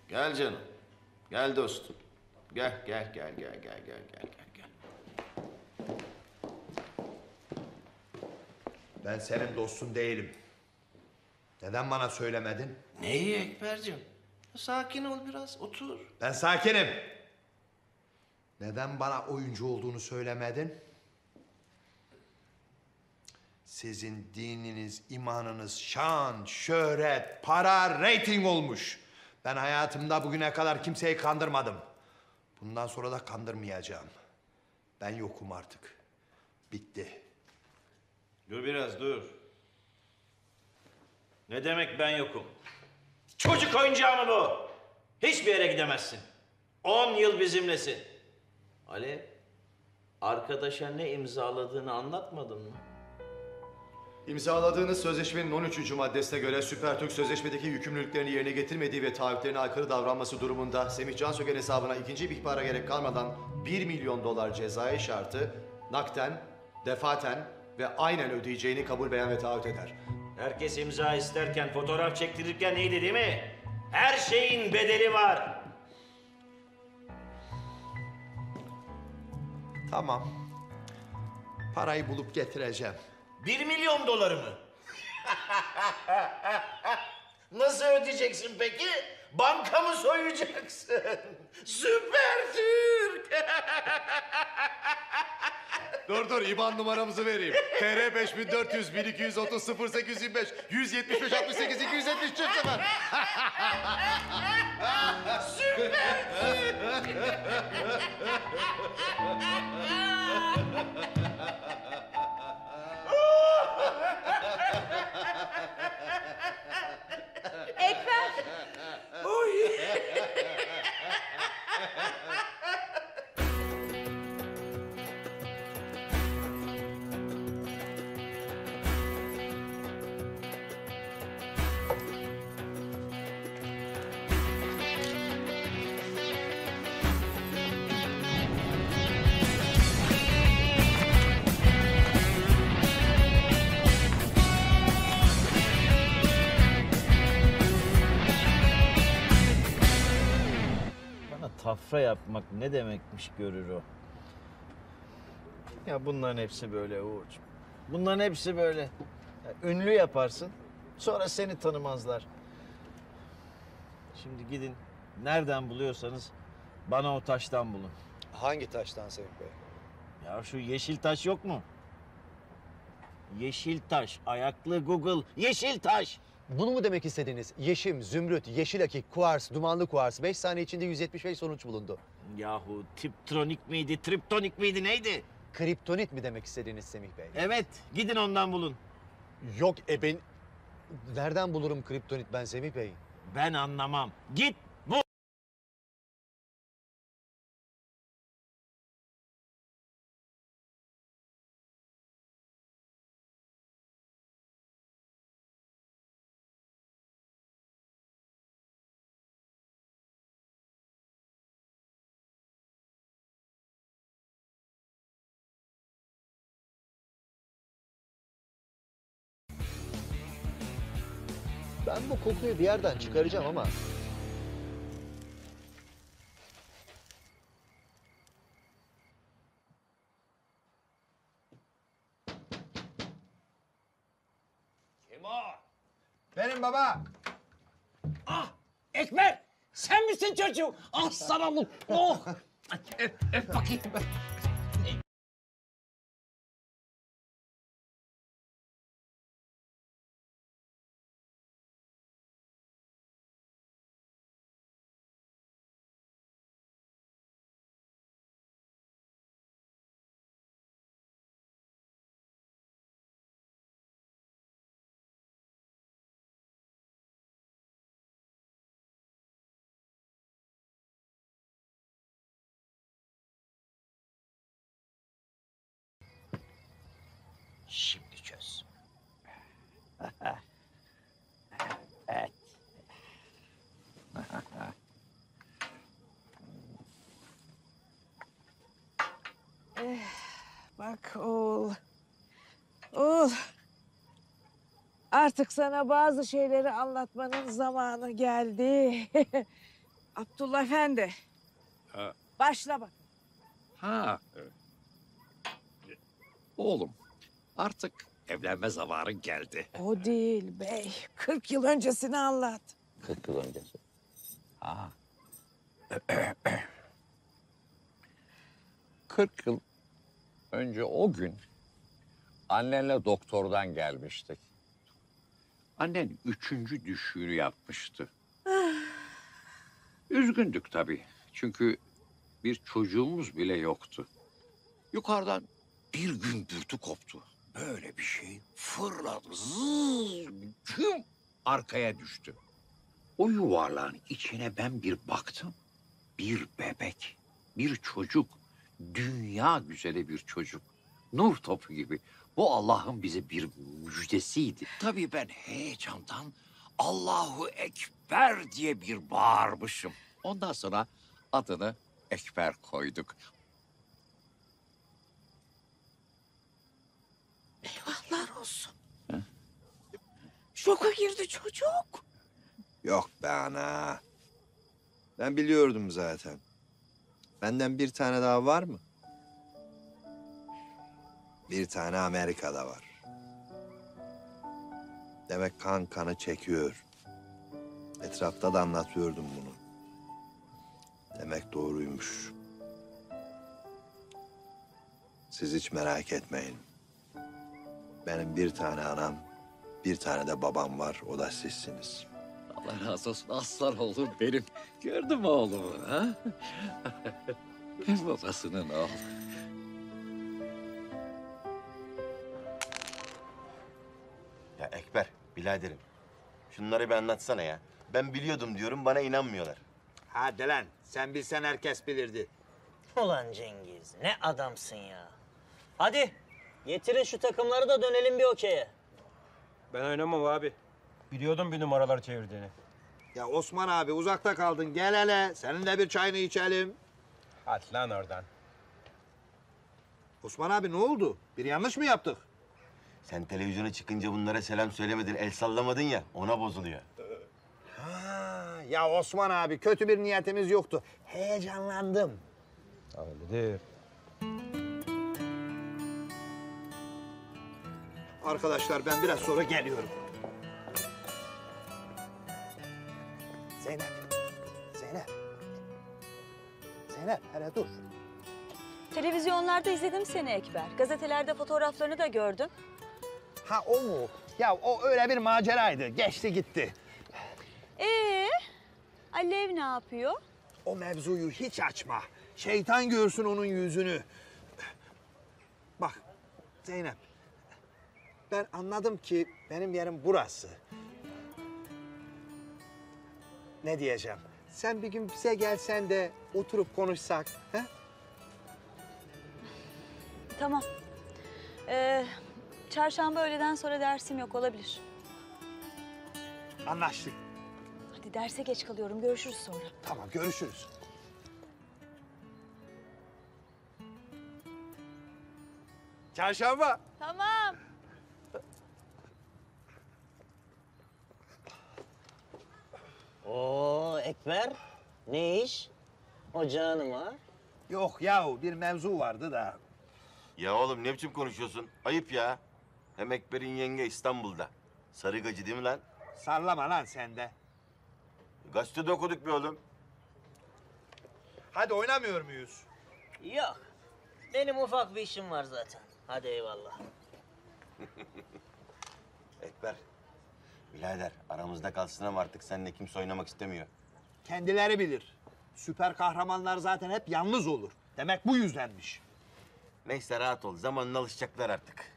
Gel canım. Gel dostum. Gel gel gel gel gel gel gel gel. gel. Ben senin dostun değilim. Neden bana söylemedin? Neyi Ekberciğim? Sakin ol biraz otur. Ben sakinim. Neden bana oyuncu olduğunu söylemedin? Sizin dininiz, imanınız şan, şöhret, para, reyting olmuş. Ben hayatımda bugüne kadar kimseyi kandırmadım. Bundan sonra da kandırmayacağım. Ben yokum artık. Bitti. Dur biraz dur. Ne demek ben yokum? Çocuk oyuncağı mı bu? Hiçbir yere gidemezsin. On yıl bizimlesin. Ali, arkadaşa ne imzaladığını anlatmadın mı? İmzaladığınız sözleşmenin 13. maddesine göre Süper Türk sözleşmedeki yükümlülüklerini yerine getirmediği ve taahhütlerine aykırı davranması durumunda Semih Cansögen hesabına ikinci bir ihbara gerek kalmadan 1 milyon dolar cezai şartı nakten, defaten ve aynen ödeyeceğini kabul beyan ve taahhüt eder. Herkes imza isterken, fotoğraf çektirirken neydi değil mi? Her şeyin bedeli var. Tamam. Parayı bulup getireceğim. Bir milyon doları mı? Nasıl ödeyeceksin peki? Banka mı soyacaksın? Süper Türk! Dur dur IBAN numaramızı vereyim. TR 5400 1230 0825 175 68 270 çift sefer. Ekber. Tafra yapmak ne demekmiş görür o. Ya bunların hepsi böyle Uğurcuğum. Bunların hepsi böyle. Ya ünlü yaparsın, sonra seni tanımazlar. Şimdi gidin, nereden buluyorsanız bana o taştan bulun. Hangi taştan Semih Bey? Ya şu yeşil taş yok mu? Yeşil taş, ayaklı Google, yeşil taş. Bunu mu demek istediniz? Yeşim, zümrüt, yeşil akik, kuars, dumanlı kuars. 5 saniye içinde 175 sonuç bulundu. Yahu tiptronik miydi, triptonik miydi, neydi? Kriptonit mi demek istediniz Semih Bey? Evet, gidin ondan bulun. Yok e ben... Nereden bulurum kriptonit ben Semih Bey? Ben anlamam. Git kokuyu bir yerden çıkaracağım ama... Kim o? Benim baba. Ah Ekber sen misin çocuğum? Ah sana bu. Oh. Öp, öp bakayım. Bak oğul. Oğul. Artık sana bazı şeyleri anlatmanın zamanı geldi. Abdullah Efendi. Ha, Başla bak. ha. Oğlum, artık evlenme zamanı geldi. O değil bey. 40 yıl öncesini anlat. 40 yıl öncesi. Ha. 40 yıl önce o gün annenle doktordan gelmiştik. Annen üçüncü düşüğünü yapmıştı. Üzgündük tabii. Çünkü bir çocuğumuz bile yoktu. Yukarıdan bir gümbürtü koptu. böyle bir şey fırladı. Zzzz, güm, arkaya düştü. O yuvarlağın içine ben bir baktım. Bir bebek, bir çocuk. Dünya güzeli bir çocuk. Nur topu gibi. Bu Allah'ın bize bir müjdesiydi. Tabii ben heyecandan Allahu Ekber diye bir bağırmışım. Ondan sonra adını Ekber koyduk. Eyvahlar olsun. Şoka girdi çocuk. Yok be ana. Ben biliyordum zaten. Benden bir tane daha var mı? Bir tane Amerika'da var. Demek kan kanı çekiyor. Etrafta da anlatıyordum bunu. Demek doğruymuş. Siz hiç merak etmeyin. Benim bir tane anam, bir tane de babam var. O da sizsiniz. Allah razı olsun aslan oğlum benim. Gördün mü oğlumu ha? Babasının oğlu. Ya Ekber, biraderim. Şunları bir anlatsana ya. Ben biliyordum diyorum, bana inanmıyorlar. Hadi lan sen bilsen herkes bilirdi. Ulan Cengiz ne adamsın ya. Hadi getirin şu takımları da dönelim bir okey'e. Ben oynamam abi. Biliyordum bir numaralar çevirdiğini. Ya Osman abi uzakta kaldın gel hele seninle bir çayını içelim. Hadi lan oradan. Osman abi ne oldu? Bir yanlış mı yaptık? Sen televizyona çıkınca bunlara selam söylemedin, el sallamadın ya, ona bozuluyor. Ha, ya Osman abi kötü bir niyetimiz yoktu. Heyecanlandım. Öyledir. Arkadaşlar ben biraz sonra geliyorum. Zeynep. Zeynep. Zeynep hele dur. Televizyonlarda izledim seni Ekber. Gazetelerde fotoğraflarını da gördüm. Ha o mu? Ya o öyle bir maceraydı. Geçti gitti. Ee, Alev ne yapıyor? O mevzuyu hiç açma. Şeytan görsün onun yüzünü. Bak Zeynep. Ben anladım ki benim yerim burası. Ne diyeceğim? Sen bir gün bize gelsen de oturup konuşsak. He? Tamam. Ee, çarşamba öğleden sonra dersim yok olabilir. Anlaştık. Hadi derse geç kalıyorum. Görüşürüz sonra. Tamam görüşürüz. Çarşamba. Tamam. Oo Ekber ne iş? Ocağın var. Yok yahu bir mevzu vardı da. Ya oğlum ne biçim konuşuyorsun? Ayıp ya. Hem Ekber'in yenge İstanbul'da. Sarıgacı değil mi lan? Sallama lan sen de. Gazetede okuduk bir oğlum. Hadi oynamıyor muyuz? Yok. Benim ufak bir işim var zaten. Hadi eyvallah. Ekber, birader aramızda kalsın ama artık seninle kimse oynamak istemiyor. Kendileri bilir. Süper kahramanlar zaten hep yalnız olur. Demek bu yüzdenmiş. Neyse rahat ol, zamanla alışacaklar artık.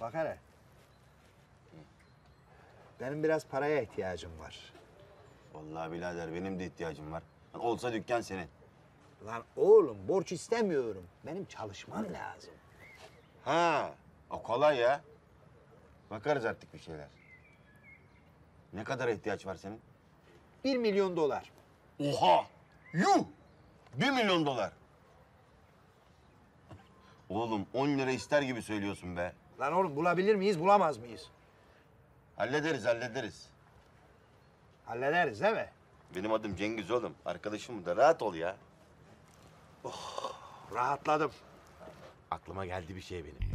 Bak hele. Benim biraz paraya ihtiyacım var. Vallahi birader benim de ihtiyacım var. Olsa dükkan senin. Lan oğlum borç istemiyorum. Benim çalışmam lazım. Ha, o kolay ya. Bakarız artık bir şeyler. Ne kadar ihtiyaç var senin? Bir milyon dolar. Oha! Yuh! Bir milyon dolar. Oğlum 10 lira ister gibi söylüyorsun be. Lan oğlum bulabilir miyiz, bulamaz mıyız? Hallederiz, hallederiz. Hallederiz değil mi? Benim adım Cengiz oğlum. Arkadaşım da rahat ol ya. Rahatladım. Aklıma geldi bir şey benim.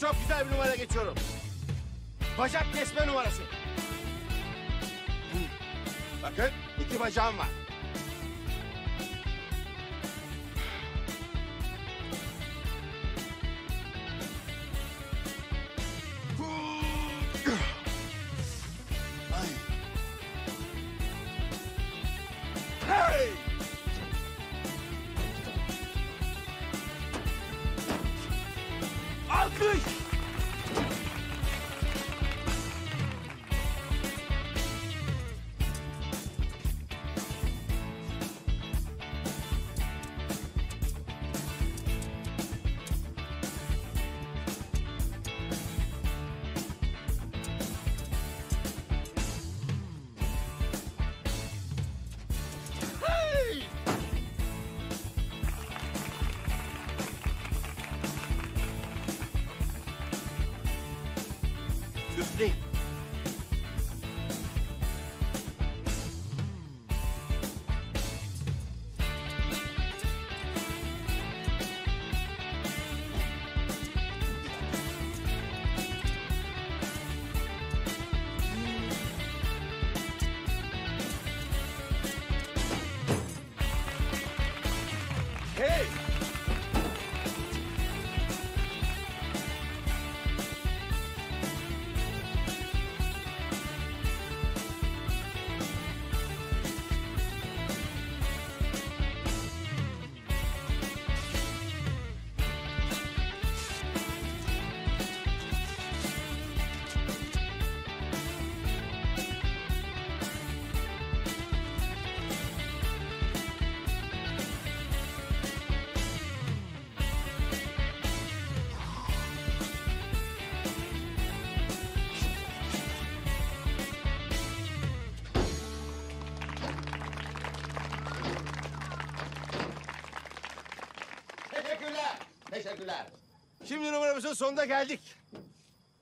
Çok güzel bir numara geçiyorum. Bacak kesme numarası. Bakın iki bacağım var. Şimdi numaramızın sonuna geldik.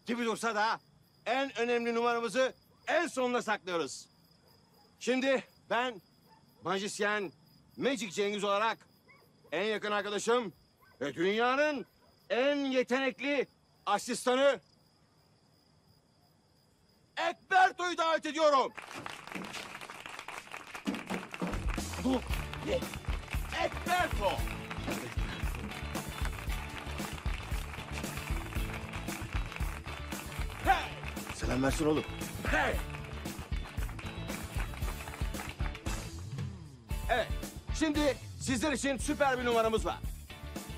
Gibi dursa da en önemli numaramızı en sonuna saklıyoruz. Şimdi ben majisyen Magic Cengiz olarak en yakın arkadaşım ve dünyanın en yetenekli asistanı Ekberto'yu davet ediyorum. Ekberto. Selam versin oğlum. Hey! Evet, şimdi sizler için süper bir numaramız var.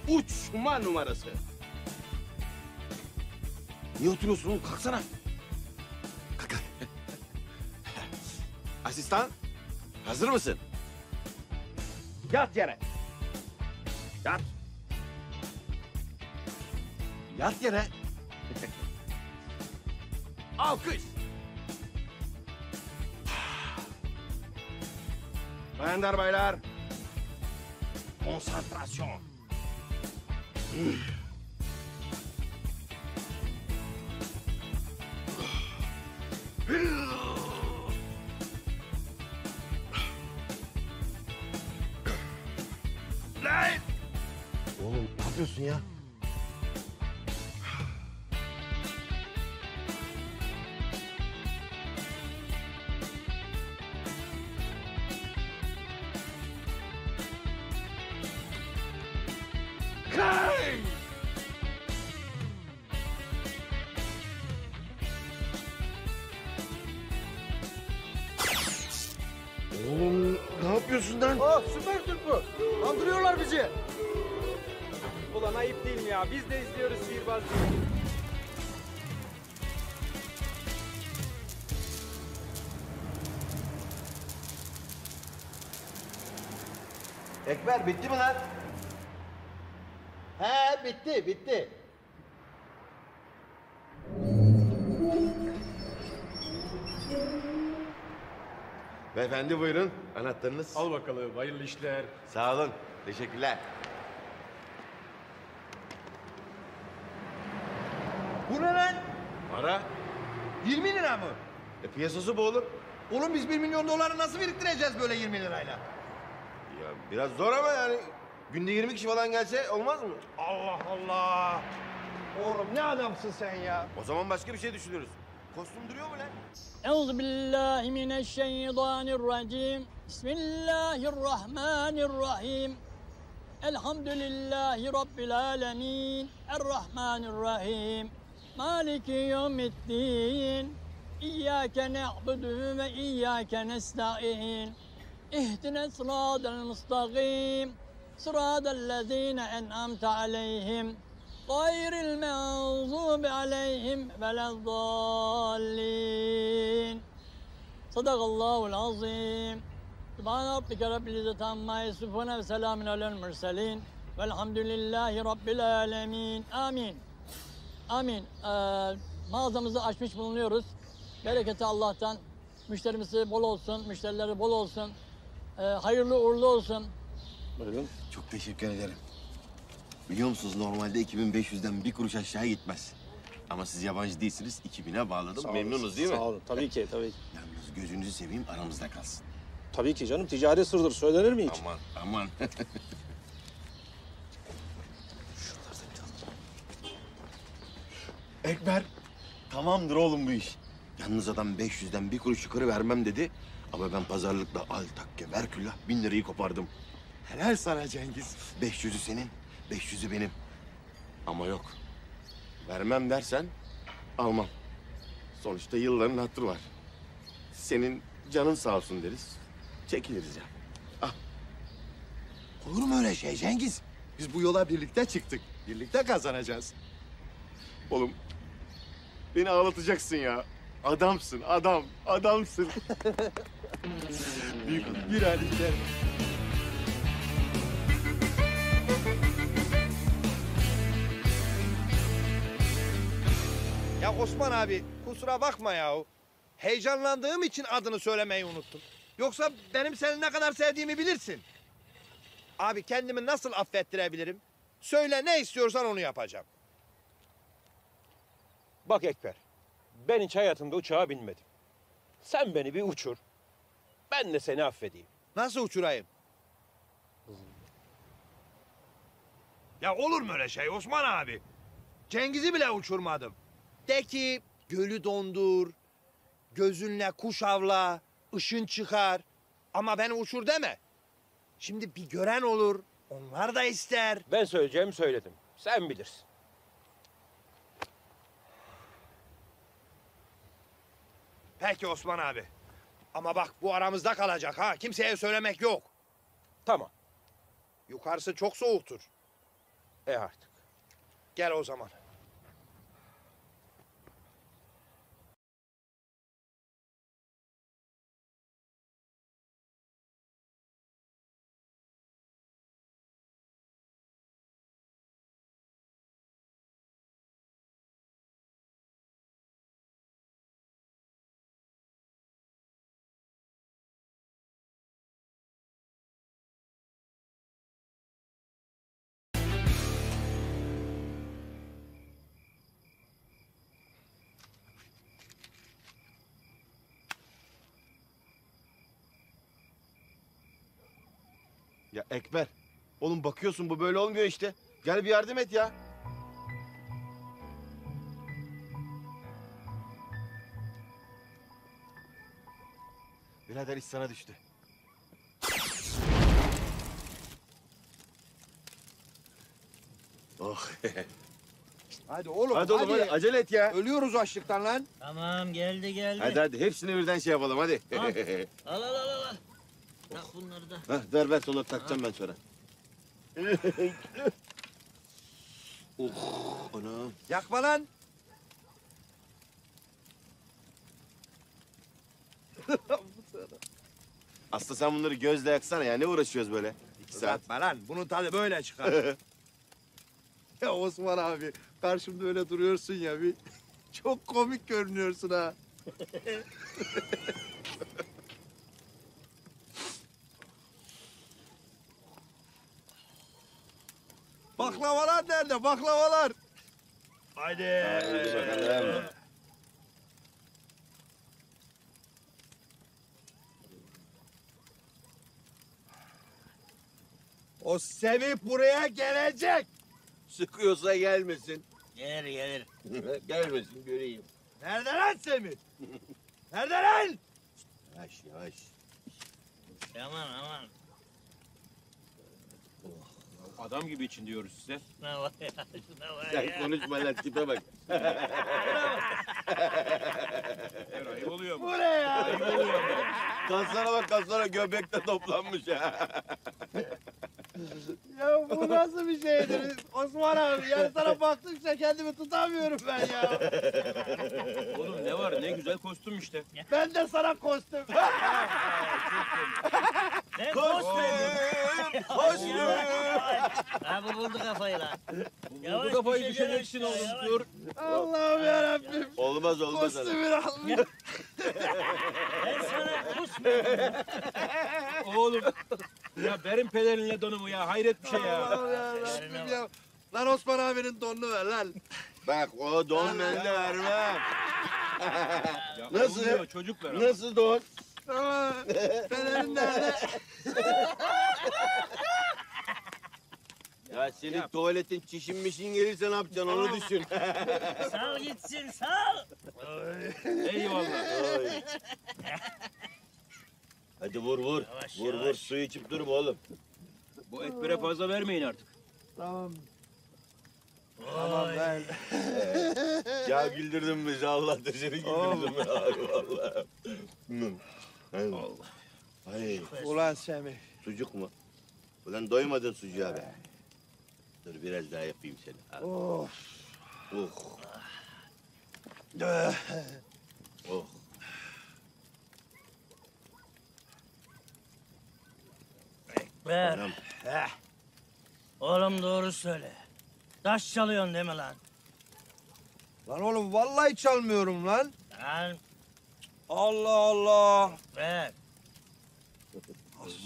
Uçma numarası. Niye oturuyorsun oğlum? Kalksana. Kalk, kalk. Asistan, hazır mısın? Yat yere. Yat. Yat yere. Alkış. Bayanlar baylar. Konsantrasyon. Beyefendi buyurun. Anahtarınız. Al bakalım hayırlı işler. Sağ olun. Teşekkürler. Bu ne lan? Para. 20 lira mı? E piyasası bu oğlum. Oğlum biz 1 milyon doları nasıl biriktireceğiz böyle 20 lirayla? Ya biraz zor ama yani. Günde 20 kişi falan gelse olmaz mı? Allah Allah. Oğlum ne adamsın sen ya? O zaman başka bir şey düşünürüz. Kostüm duruyor mu lan? Euzu billahi mineşşeytanirracim. Bismillahirrahmanirrahim. Elhamdülillahi Rabbil alemin. Errahmanirrahim. Maliki yevmiddin. İyyâke ne'budu ve iyyâke nesta'in. İhdine sıradel mustakim. Sıradellezine en'amte aleyhim. نستعين اهدنا الصراط المستقيم صراط الذين أنعمت عليهم غير المغضوب عليهم ولا الضالين صدق الله العظيم سبحان ربك رب العزة عما يصفون وسلام على المرسلين والحمد لله رب العالمين آمين Amin. Ee, mağazamızı açmış bulunuyoruz. Bereketi Allah'tan. Müşterimizi bol olsun, müşterileri bol olsun. Ee, hayırlı uğurlu olsun. Buyurun. Çok teşekkür ederim. Biliyor musunuz normalde 2500'den bir kuruş aşağı gitmez. Ama siz yabancı değilsiniz. 2000'e bağladım. Sağ olun, Memnunuz değil mi? Sağ olun. Tabii ki, tabii ki. Yalnız gözünüzü seveyim aramızda kalsın. Tabii ki canım. Ticari sırdır. Söylenir mi hiç? Aman aman. Ekber, tamamdır oğlum bu iş. Yalnız adam 500'den bir kuruş yukarı vermem dedi. Ama ben pazarlıkla al takke ver külah bin lirayı kopardım. Helal sana Cengiz. 500'ü senin, 500'ü benim. Ama yok. Vermem dersen almam. Sonuçta yılların hatırı var. Senin canın sağ olsun deriz. Çekiliriz ya. Olur mu öyle şey Cengiz? Biz bu yola birlikte çıktık. Birlikte kazanacağız. Oğlum beni ağlatacaksın ya. Adamsın adam, adamsın. Büyük adam. Bir hadi Ya Osman abi kusura bakma ya. Heyecanlandığım için adını söylemeyi unuttum. Yoksa benim seni ne kadar sevdiğimi bilirsin. Abi kendimi nasıl affettirebilirim? Söyle ne istiyorsan onu yapacağım. Bak Ekber, ben hiç hayatımda uçağa binmedim. Sen beni bir uçur, ben de seni affedeyim. Nasıl uçurayım? Ya olur mu öyle şey Osman abi? Cengiz'i bile uçurmadım. De ki gölü dondur, gözünle kuş avla, ışın çıkar. Ama beni uçur deme. Şimdi bir gören olur, onlar da ister. Ben söyleyeceğimi söyledim. Sen bilirsin. Peki Osman abi. Ama bak bu aramızda kalacak ha. Kimseye söylemek yok. Tamam. Yukarısı çok soğuktur. E artık. Gel o zaman. Ya Ekber, oğlum bakıyorsun bu böyle olmuyor işte. Gel bir yardım et ya. Birader iş sana düştü. Oh. Hadi oğlum Hadi oğlum hadi acele et ya. Ölüyoruz açlıktan lan. Tamam geldi geldi. Hadi hadi hepsini birden şey yapalım hadi. Al al al al. Tak bunları da. Hah, ver ver sonra takacağım ben sonra. oh anam. Yakma lan. Aslı sen bunları gözle yaksana ya ne uğraşıyoruz böyle? İki saat. Uzatma lan. Bunun tadı böyle çıkar. ya Osman abi karşımda öyle duruyorsun ya bir çok komik görünüyorsun ha. Baklavalar nerede? Baklavalar. Haydi. Bakalım. O Semih buraya gelecek. Sıkıyorsa gelmesin. Gelir gelir. gelmesin göreyim. Nerede lan Semih? Nerede lan? Yavaş yavaş. Aman aman. Adam gibi için diyoruz size. Şuna bak ya. Şuna bak Sen ya. konuşma lan tipe bak. Ayıp oluyor mu? Bu ne ya? Ayıp oluyor mu? Kaslara bak kaslara göbekte toplanmış ya. Ya bu nasıl bir şeydir Osman abi? Yani sana baktıkça kendimi tutamıyorum ben ya. Oğlum ne var ne güzel kostüm işte. Ben de sana kostüm. Ne Kostüm, kostüm. Ha bu buldu kafayı lan. Bu kafayı düşeceksin oğlum dur. Allah'ım yarabbim. Olmaz olmaz. Kostümü almış. Ben sana kusmuyorum. Oğlum ya benim pelerinle donumu ya hayret bir şey ya. Allah'ım yarabbim ya. Lan Osman abinin donunu ver lan. Bak o don ben de vermem. Ya Nasıl? olmuyor, çocuk ver ama. Nasıl don? Tamam. Fenerin nerede? Ya senin tuvaletin çişinmişin gelirse ne yapacaksın onu düşün. Sal gitsin sal. Eyvallah. Oy. Hadi vur vur. Yavaş, vur vur yavaş. su içip durma oğlum. Bu ekbere fazla vermeyin artık. Tamam. Tamam ben. Ya güldürdün bizi Allah da seni güldürdüm ya. Allah. Allah. Ay, Ulan Semih. sucuk mu? Ulan doymadın sucuğa be. Dur biraz daha yapayım seni. Of. Oh. Eh. Oh. Ver. Anam. Oğlum doğru söyle. Taş çalıyorsun değil mi lan? Lan oğlum vallahi çalmıyorum lan. Lan Allah Allah. ver.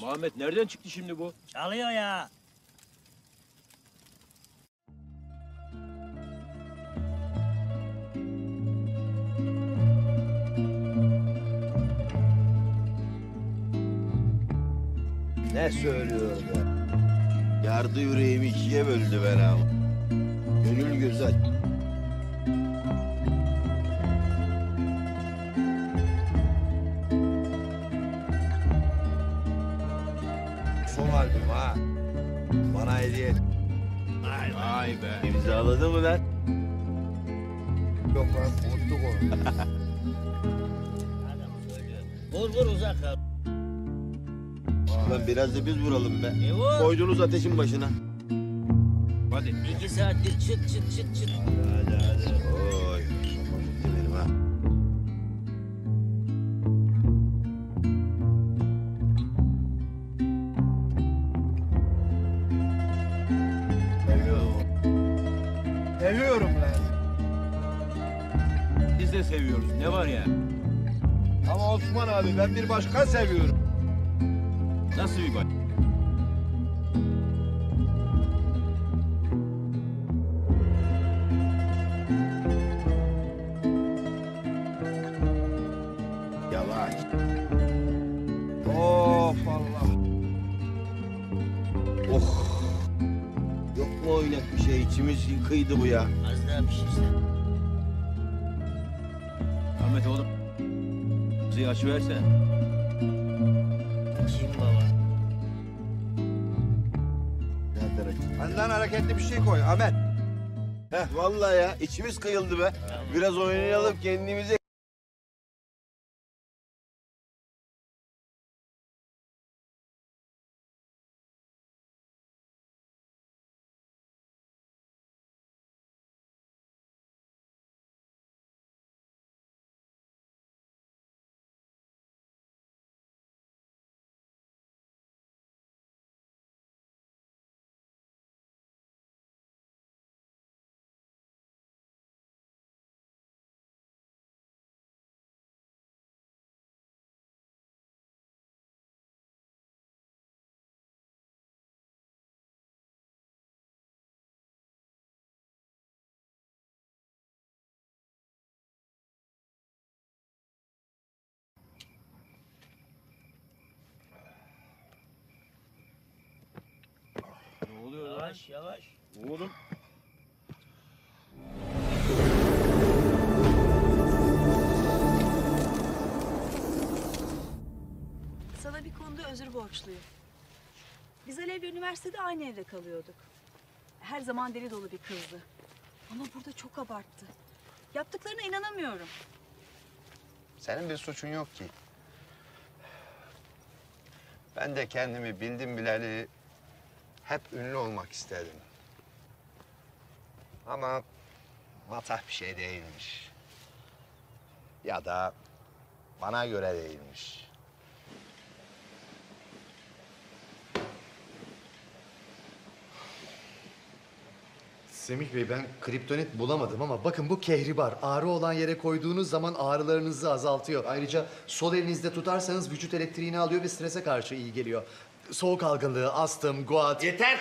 Muhammed nereden çıktı şimdi bu? Çalıyor ya. Ne söylüyor be? Yardı yüreğimi ikiye böldü ben ha. Gönül güzel. Son albüm ha. Bana hediye et. Vay be. İmzaladı mı lan? Yok lan unuttuk onu. Vur vur uzak kal. Lan biraz da biz vuralım be. E vur. Koydunuz ateşin başına. Hadi. İki saattir çıt çıt çıt çıt. Hadi hadi. Gitti seviyoruz. Ne var ya? Ama Osman abi ben bir başka seviyorum. Nasıl bir bak? Yavaş. Of Allah. Oh. Yok mu oynak bir şey. İçimiz kıydı bu ya. Az daha bir şey iste. Açıversene. Kim baba? Benden hareketli bir şey koy Ahmet. Heh, vallahi ya içimiz kıyıldı be. Biraz oynayalım kendimize. Yavaş yavaş. Oğlum. Sana bir konuda özür borçluyum. Biz Alev'le üniversitede aynı evde kalıyorduk. Her zaman deli dolu bir kızdı. Ama burada çok abarttı. Yaptıklarına inanamıyorum. Senin bir suçun yok ki. Ben de kendimi bildim bileli hep ünlü olmak istedim. Ama matah bir şey değilmiş. Ya da bana göre değilmiş. Semih Bey ben kriptonit bulamadım ama bakın bu kehribar. Ağrı olan yere koyduğunuz zaman ağrılarınızı azaltıyor. Ayrıca sol elinizde tutarsanız vücut elektriğini alıyor ve strese karşı iyi geliyor. Soğuk algınlığı, astım, guat. Yeter!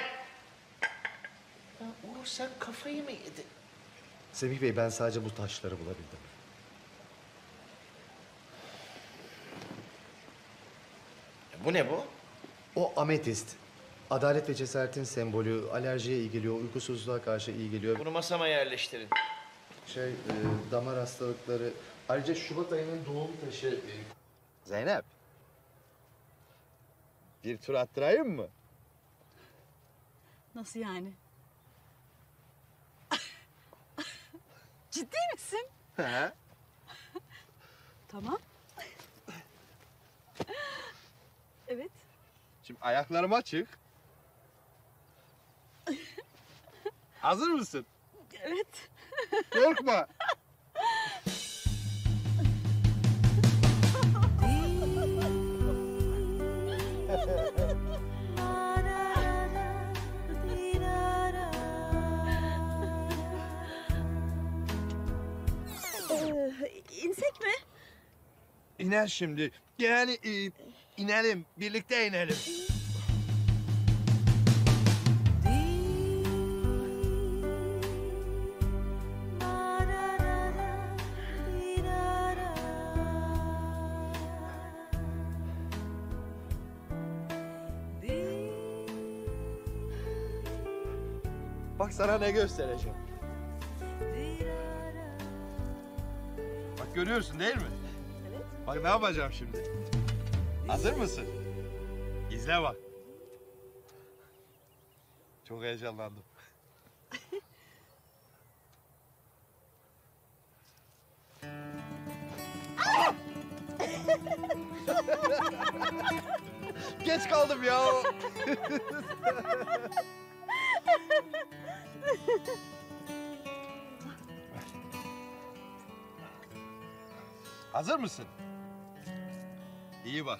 Uğur sen kafayı mı yedin? Semih Bey ben sadece bu taşları bulabildim. Bu ne bu? O ametist. Adalet ve cesaretin sembolü, alerjiye iyi geliyor, uykusuzluğa karşı iyi geliyor. Bunu masama yerleştirin. Şey, e, damar hastalıkları. Ayrıca Şubat ayının doğum taşı. e, Zeynep. Bir tur attırayım mı? Nasıl yani? Ciddi misin? He. Tamam. evet. Şimdi ayaklarım açık. Hazır mısın? Evet. Korkma. insek mi? İner şimdi. Yani e, inelim. Birlikte inelim. Sana ne göstereceğim. Bak görüyorsun değil mi? Evet. Bak ne yapacağım şimdi. Hazır mısın? İzle bak. Çok heyecanlandım. Geç kaldım ya. Hazır mısın? İyi bak.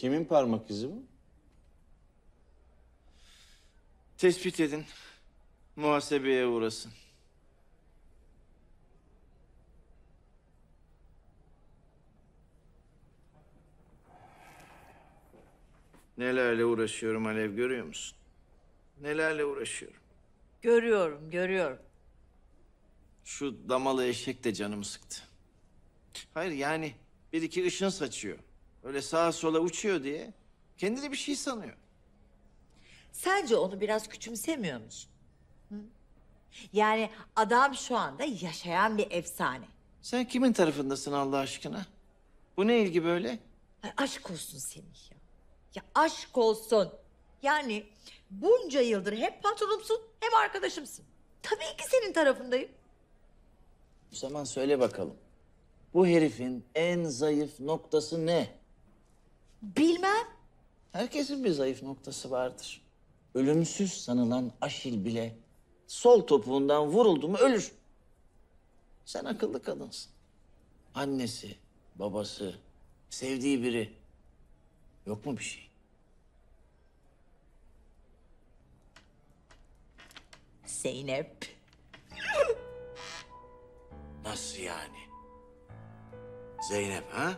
Kimin parmak izi bu? Tespit edin. Muhasebeye uğrasın. Nelerle uğraşıyorum Alev görüyor musun? Nelerle uğraşıyorum. Görüyorum, görüyorum. Şu damalı eşek de canımı sıktı. Hayır yani bir iki ışın saçıyor. Öyle sağa sola uçuyor diye kendini bir şey sanıyor. Sence onu biraz küçümsemiyor musun? Hı? Yani adam şu anda yaşayan bir efsane. Sen kimin tarafındasın Allah aşkına? Bu ne ilgi böyle? Ay aşk olsun Semih ya. Ya aşk olsun. Yani bunca yıldır hem patronumsun hem arkadaşımsın. Tabii ki senin tarafındayım. O zaman söyle bakalım. Bu herifin en zayıf noktası ne? Bilmem. Herkesin bir zayıf noktası vardır. Ölümsüz sanılan Aşil bile sol topuğundan vuruldu mu ölür. Sen akıllı kadınsın. Annesi, babası, sevdiği biri. Yok mu bir şey? Zeynep. Nasıl yani? Zeynep ha?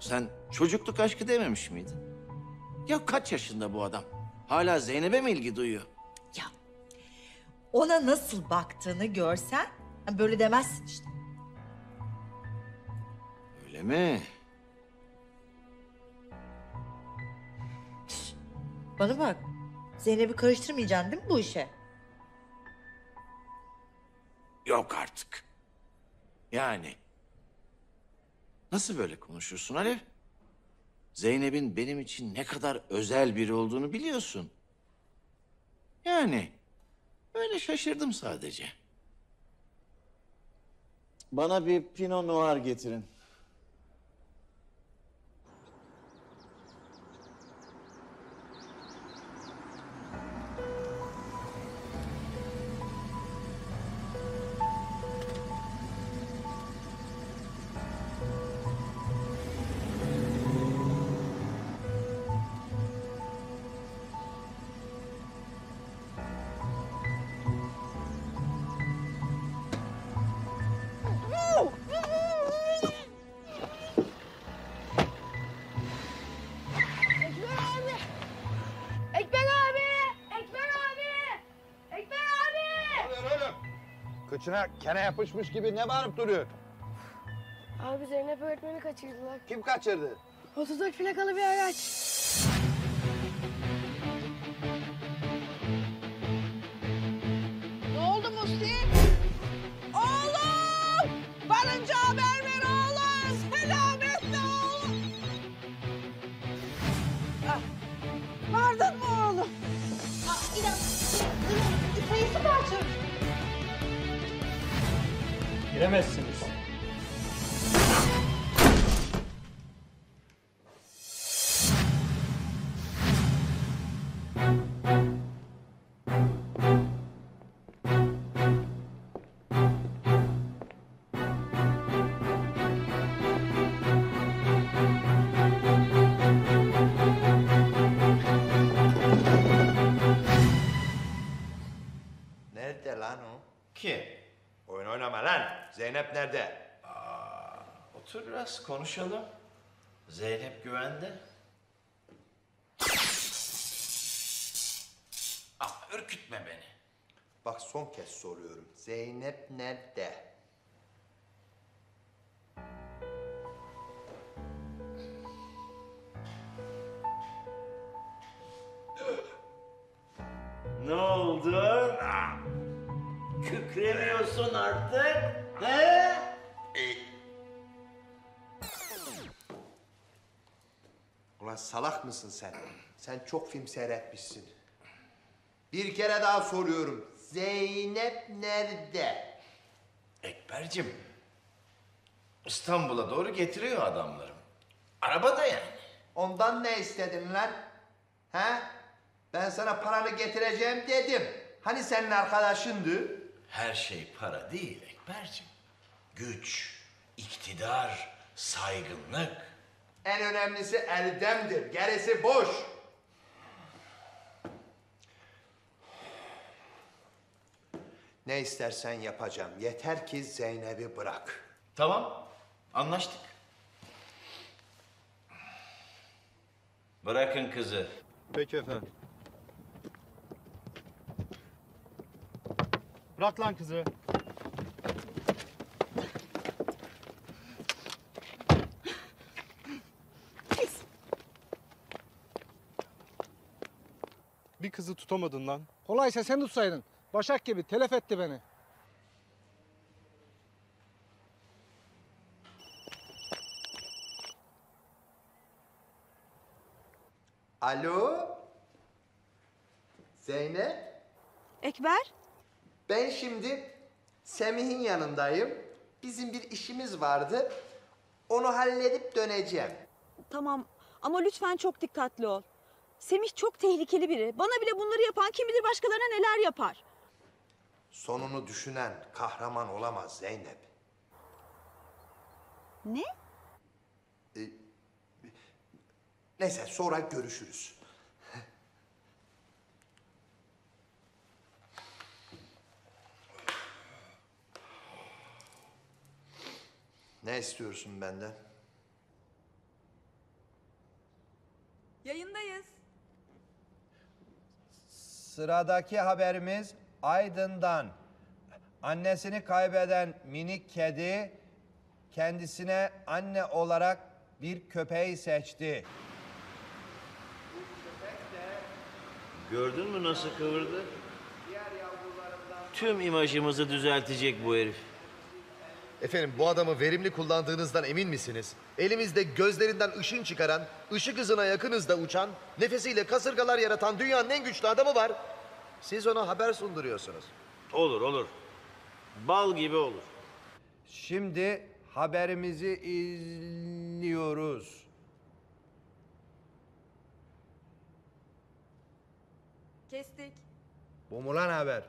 Sen çocukluk aşkı dememiş miydin? Ya kaç yaşında bu adam? Hala Zeynep'e mi ilgi duyuyor? Ona nasıl baktığını görsen böyle demezsin işte. Öyle mi? Bana bak. Zeynep'i karıştırmayacaksın değil mi bu işe? Yok artık. Yani. Nasıl böyle konuşursun Alev? Zeynep'in benim için ne kadar özel biri olduğunu biliyorsun. Yani öyle şaşırdım sadece. Bana bir Pinot Noir getirin. Kıçına kene yapışmış gibi ne bağırıp duruyor? Abi Zeynep öğretmeni kaçırdılar. Kim kaçırdı? 34 plakalı bir araç. Ne oldu Musti? Oğlum! Varınca haber ver oğlum! Selametle oğlum! Ah, Vardın mı oğlum? Ah, İnan, sayısı kaç? Giremezsiniz. Zeynep nerede? Otur biraz konuşalım. Zeynep güvende. Ah, ürkütme beni. Bak son kez soruyorum. Zeynep nerede? Ne oldu? Kükremiyorsun artık. He? Ulan salak mısın sen? Sen çok film seyretmişsin. Bir kere daha soruyorum. Zeynep nerede? Ekber'cim. İstanbul'a doğru getiriyor adamlarım. Arabada yani. Ondan ne istedin lan? He? Ben sana paranı getireceğim dedim. Hani senin arkadaşındı? Her şey para değil Ekber'cim. Güç, iktidar, saygınlık. En önemlisi eldemdir. Gerisi boş. Ne istersen yapacağım. Yeter ki Zeynep'i bırak. Tamam. Anlaştık. Bırakın kızı. Peki efendim. Bırak lan kızı. Bir kızı tutamadın lan. Kolaysa sen tutsaydın. Başak gibi telef etti beni. Alo? Zeynep? Ekber? Ben şimdi Semih'in yanındayım. Bizim bir işimiz vardı. Onu halledip döneceğim. Tamam ama lütfen çok dikkatli ol. Semih çok tehlikeli biri. Bana bile bunları yapan kim bilir başkalarına neler yapar. Sonunu düşünen kahraman olamaz Zeynep. Ne? Neyse sonra görüşürüz. Ne istiyorsun benden? Yayındayız. Sıradaki haberimiz Aydın'dan. Annesini kaybeden minik kedi kendisine anne olarak bir köpeği seçti. Gördün mü nasıl kıvırdı? Tüm imajımızı düzeltecek bu herif. Efendim bu adamı verimli kullandığınızdan emin misiniz? Elimizde gözlerinden ışın çıkaran, ışık hızına yakınızda uçan, nefesiyle kasırgalar yaratan dünyanın en güçlü adamı var. Siz ona haber sunduruyorsunuz. Olur olur. Bal gibi olur. Şimdi haberimizi izliyoruz. Kestik. Bu mu lan haber?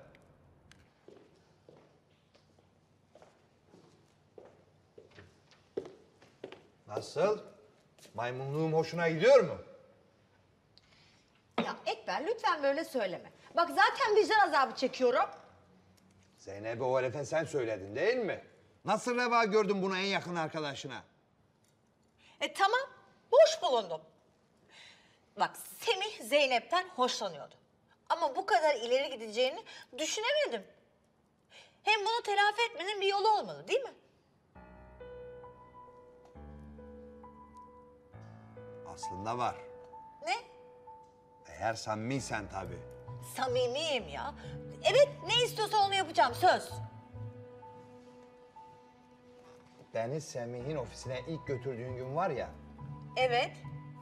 Nasıl? Maymunluğum hoşuna gidiyor mu? Ya Ekber lütfen böyle söyleme. Bak zaten vicdan azabı çekiyorum. Zeynep'e o herife sen söyledin değil mi? Nasıl reva gördün bunu en yakın arkadaşına? E tamam, boş bulundum. Bak Semih Zeynep'ten hoşlanıyordu. Ama bu kadar ileri gideceğini düşünemedim. Hem bunu telafi etmenin bir yolu olmalı değil mi? Aslında var. Ne? Eğer samimiysen tabii. Samimiyim ya. Evet ne istiyorsa onu yapacağım söz. Beni Semih'in ofisine ilk götürdüğün gün var ya, Evet.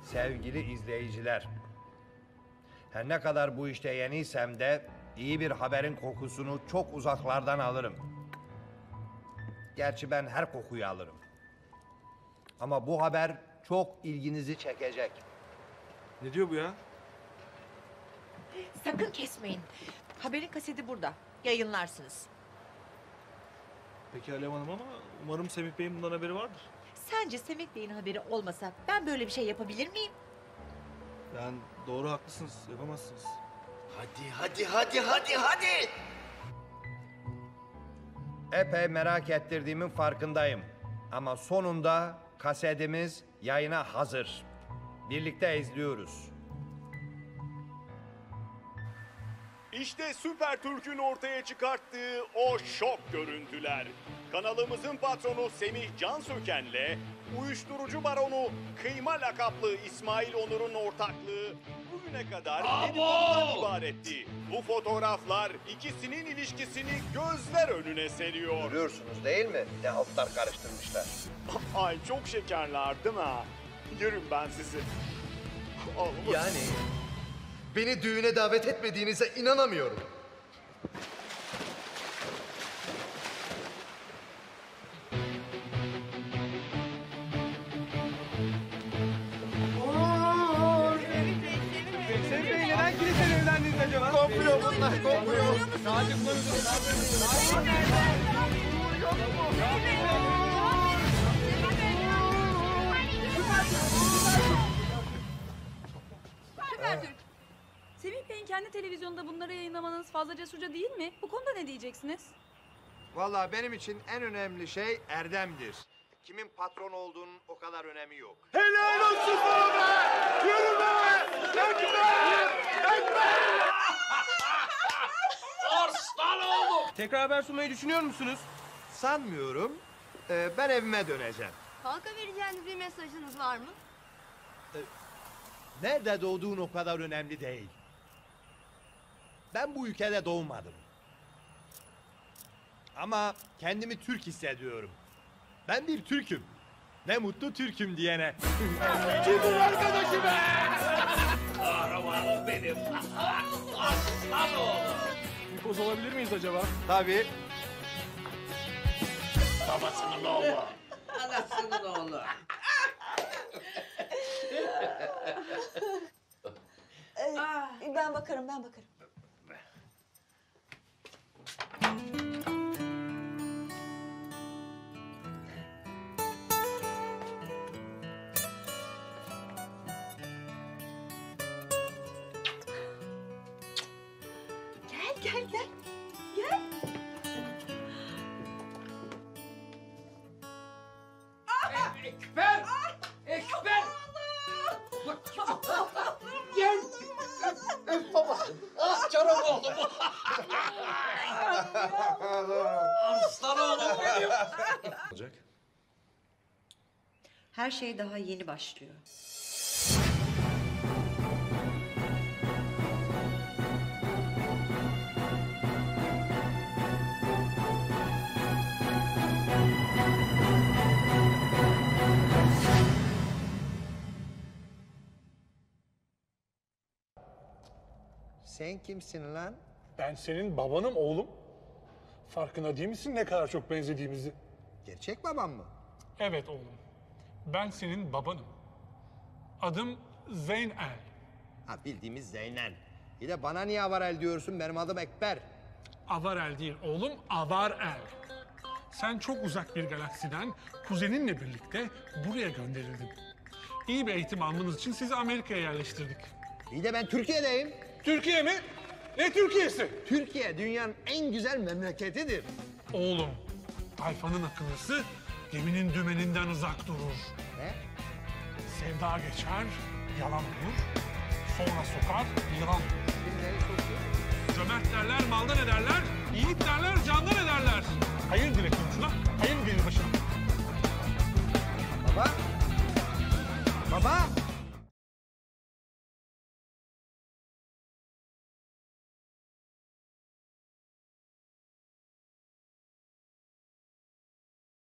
sevgili izleyiciler. Her ne kadar bu işte yeniysem de iyi bir haberin kokusunu çok uzaklardan alırım. Gerçi ben her kokuyu alırım. Ama bu haber çok ilginizi çekecek. Ne diyor bu ya? Sakın kesmeyin. Haberin kaseti burada. Yayınlarsınız. Peki Alev Hanım ama umarım Semih Bey'in bundan haberi vardır. Sence Semih Bey'in haberi olmasa ben böyle bir şey yapabilir miyim? Yani doğru haklısınız. Yapamazsınız. Hadi hadi hadi hadi hadi. Epey merak ettirdiğimin farkındayım. Ama sonunda kasetimiz yayına hazır. Birlikte izliyoruz. İşte Süper Türk'ün ortaya çıkarttığı o şok görüntüler. Kanalımızın patronu Semih Cansöken'le uyuşturucu baronu Kıyma lakaplı İsmail Onur'un ortaklığı bugüne kadar dedikodudan ibaretti. Bu fotoğraflar ikisinin ilişkisini gözler önüne seriyor. Görüyorsunuz değil mi? Ne altlar karıştırmışlar. Ay çok şekerler değil mi? Yerim ben sizi. Allah. Yani beni düğüne davet etmediğinize inanamıyorum. Kokmuyor bunlar kokmuyor. Nazik Duygu. Süpertürk. Semih Bey'in kendi televizyonda bunları yayınlamanız fazla cesurca değil mi? Bu konuda ne diyeceksiniz? Vallahi benim için en önemli şey erdemdir. Kimin patron olduğunun o kadar önemi yok. Helal olsun sana be! Yürü be! Ekber! Ekber! Arslan oğlum! Tekrar haber sunmayı düşünüyor musunuz? Sanmıyorum. Ee, ben evime döneceğim. Halka vereceğiniz bir mesajınız var mı? Nerede doğduğun o kadar önemli değil. Ben bu ülkede doğmadım. Ama kendimi Türk hissediyorum. Ben bir Türk'üm. Ne mutlu Türk'üm diyene. Kimin arkadaşı be? Kahramanım benim. Aslan oğlum. Bir poz alabilir miyiz acaba? Tabii. Babasının oğlu. Anasının oğlu. Ee, ben bakarım, ben bakarım. Gel, gel, gel. Gel. Ekber! Ekber! Gel! Öp baba! Ah canım oğlum! Arslan oğlum benim! Olacak. Her şey daha yeni başlıyor. Sen kimsin lan? Ben senin babanım oğlum. Farkında değil misin ne kadar çok benzediğimizi? Gerçek babam mı? Evet oğlum. Ben senin babanım. Adım Zeyn El. Ha bildiğimiz Zeynel. Bir de bana niye avarel diyorsun? Benim adım Ekber. Avarel değil oğlum, Avar El. Sen çok uzak bir galaksiden kuzeninle birlikte buraya gönderildin. İyi bir eğitim almanız için sizi Amerika'ya yerleştirdik. İyi de ben Türkiye'deyim. Türkiye mi? Ne Türkiye'si? Türkiye dünyanın en güzel memleketidir. Oğlum, tayfanın akıllısı geminin dümeninden uzak durur. Ne? Sevda geçer, yalan olur. Sonra sokar, yılan olur. Cömert derler, maldan ederler. Yiğit derler, candan ederler. Hayır dile komşuna, hayır gelir başına. Baba. Baba.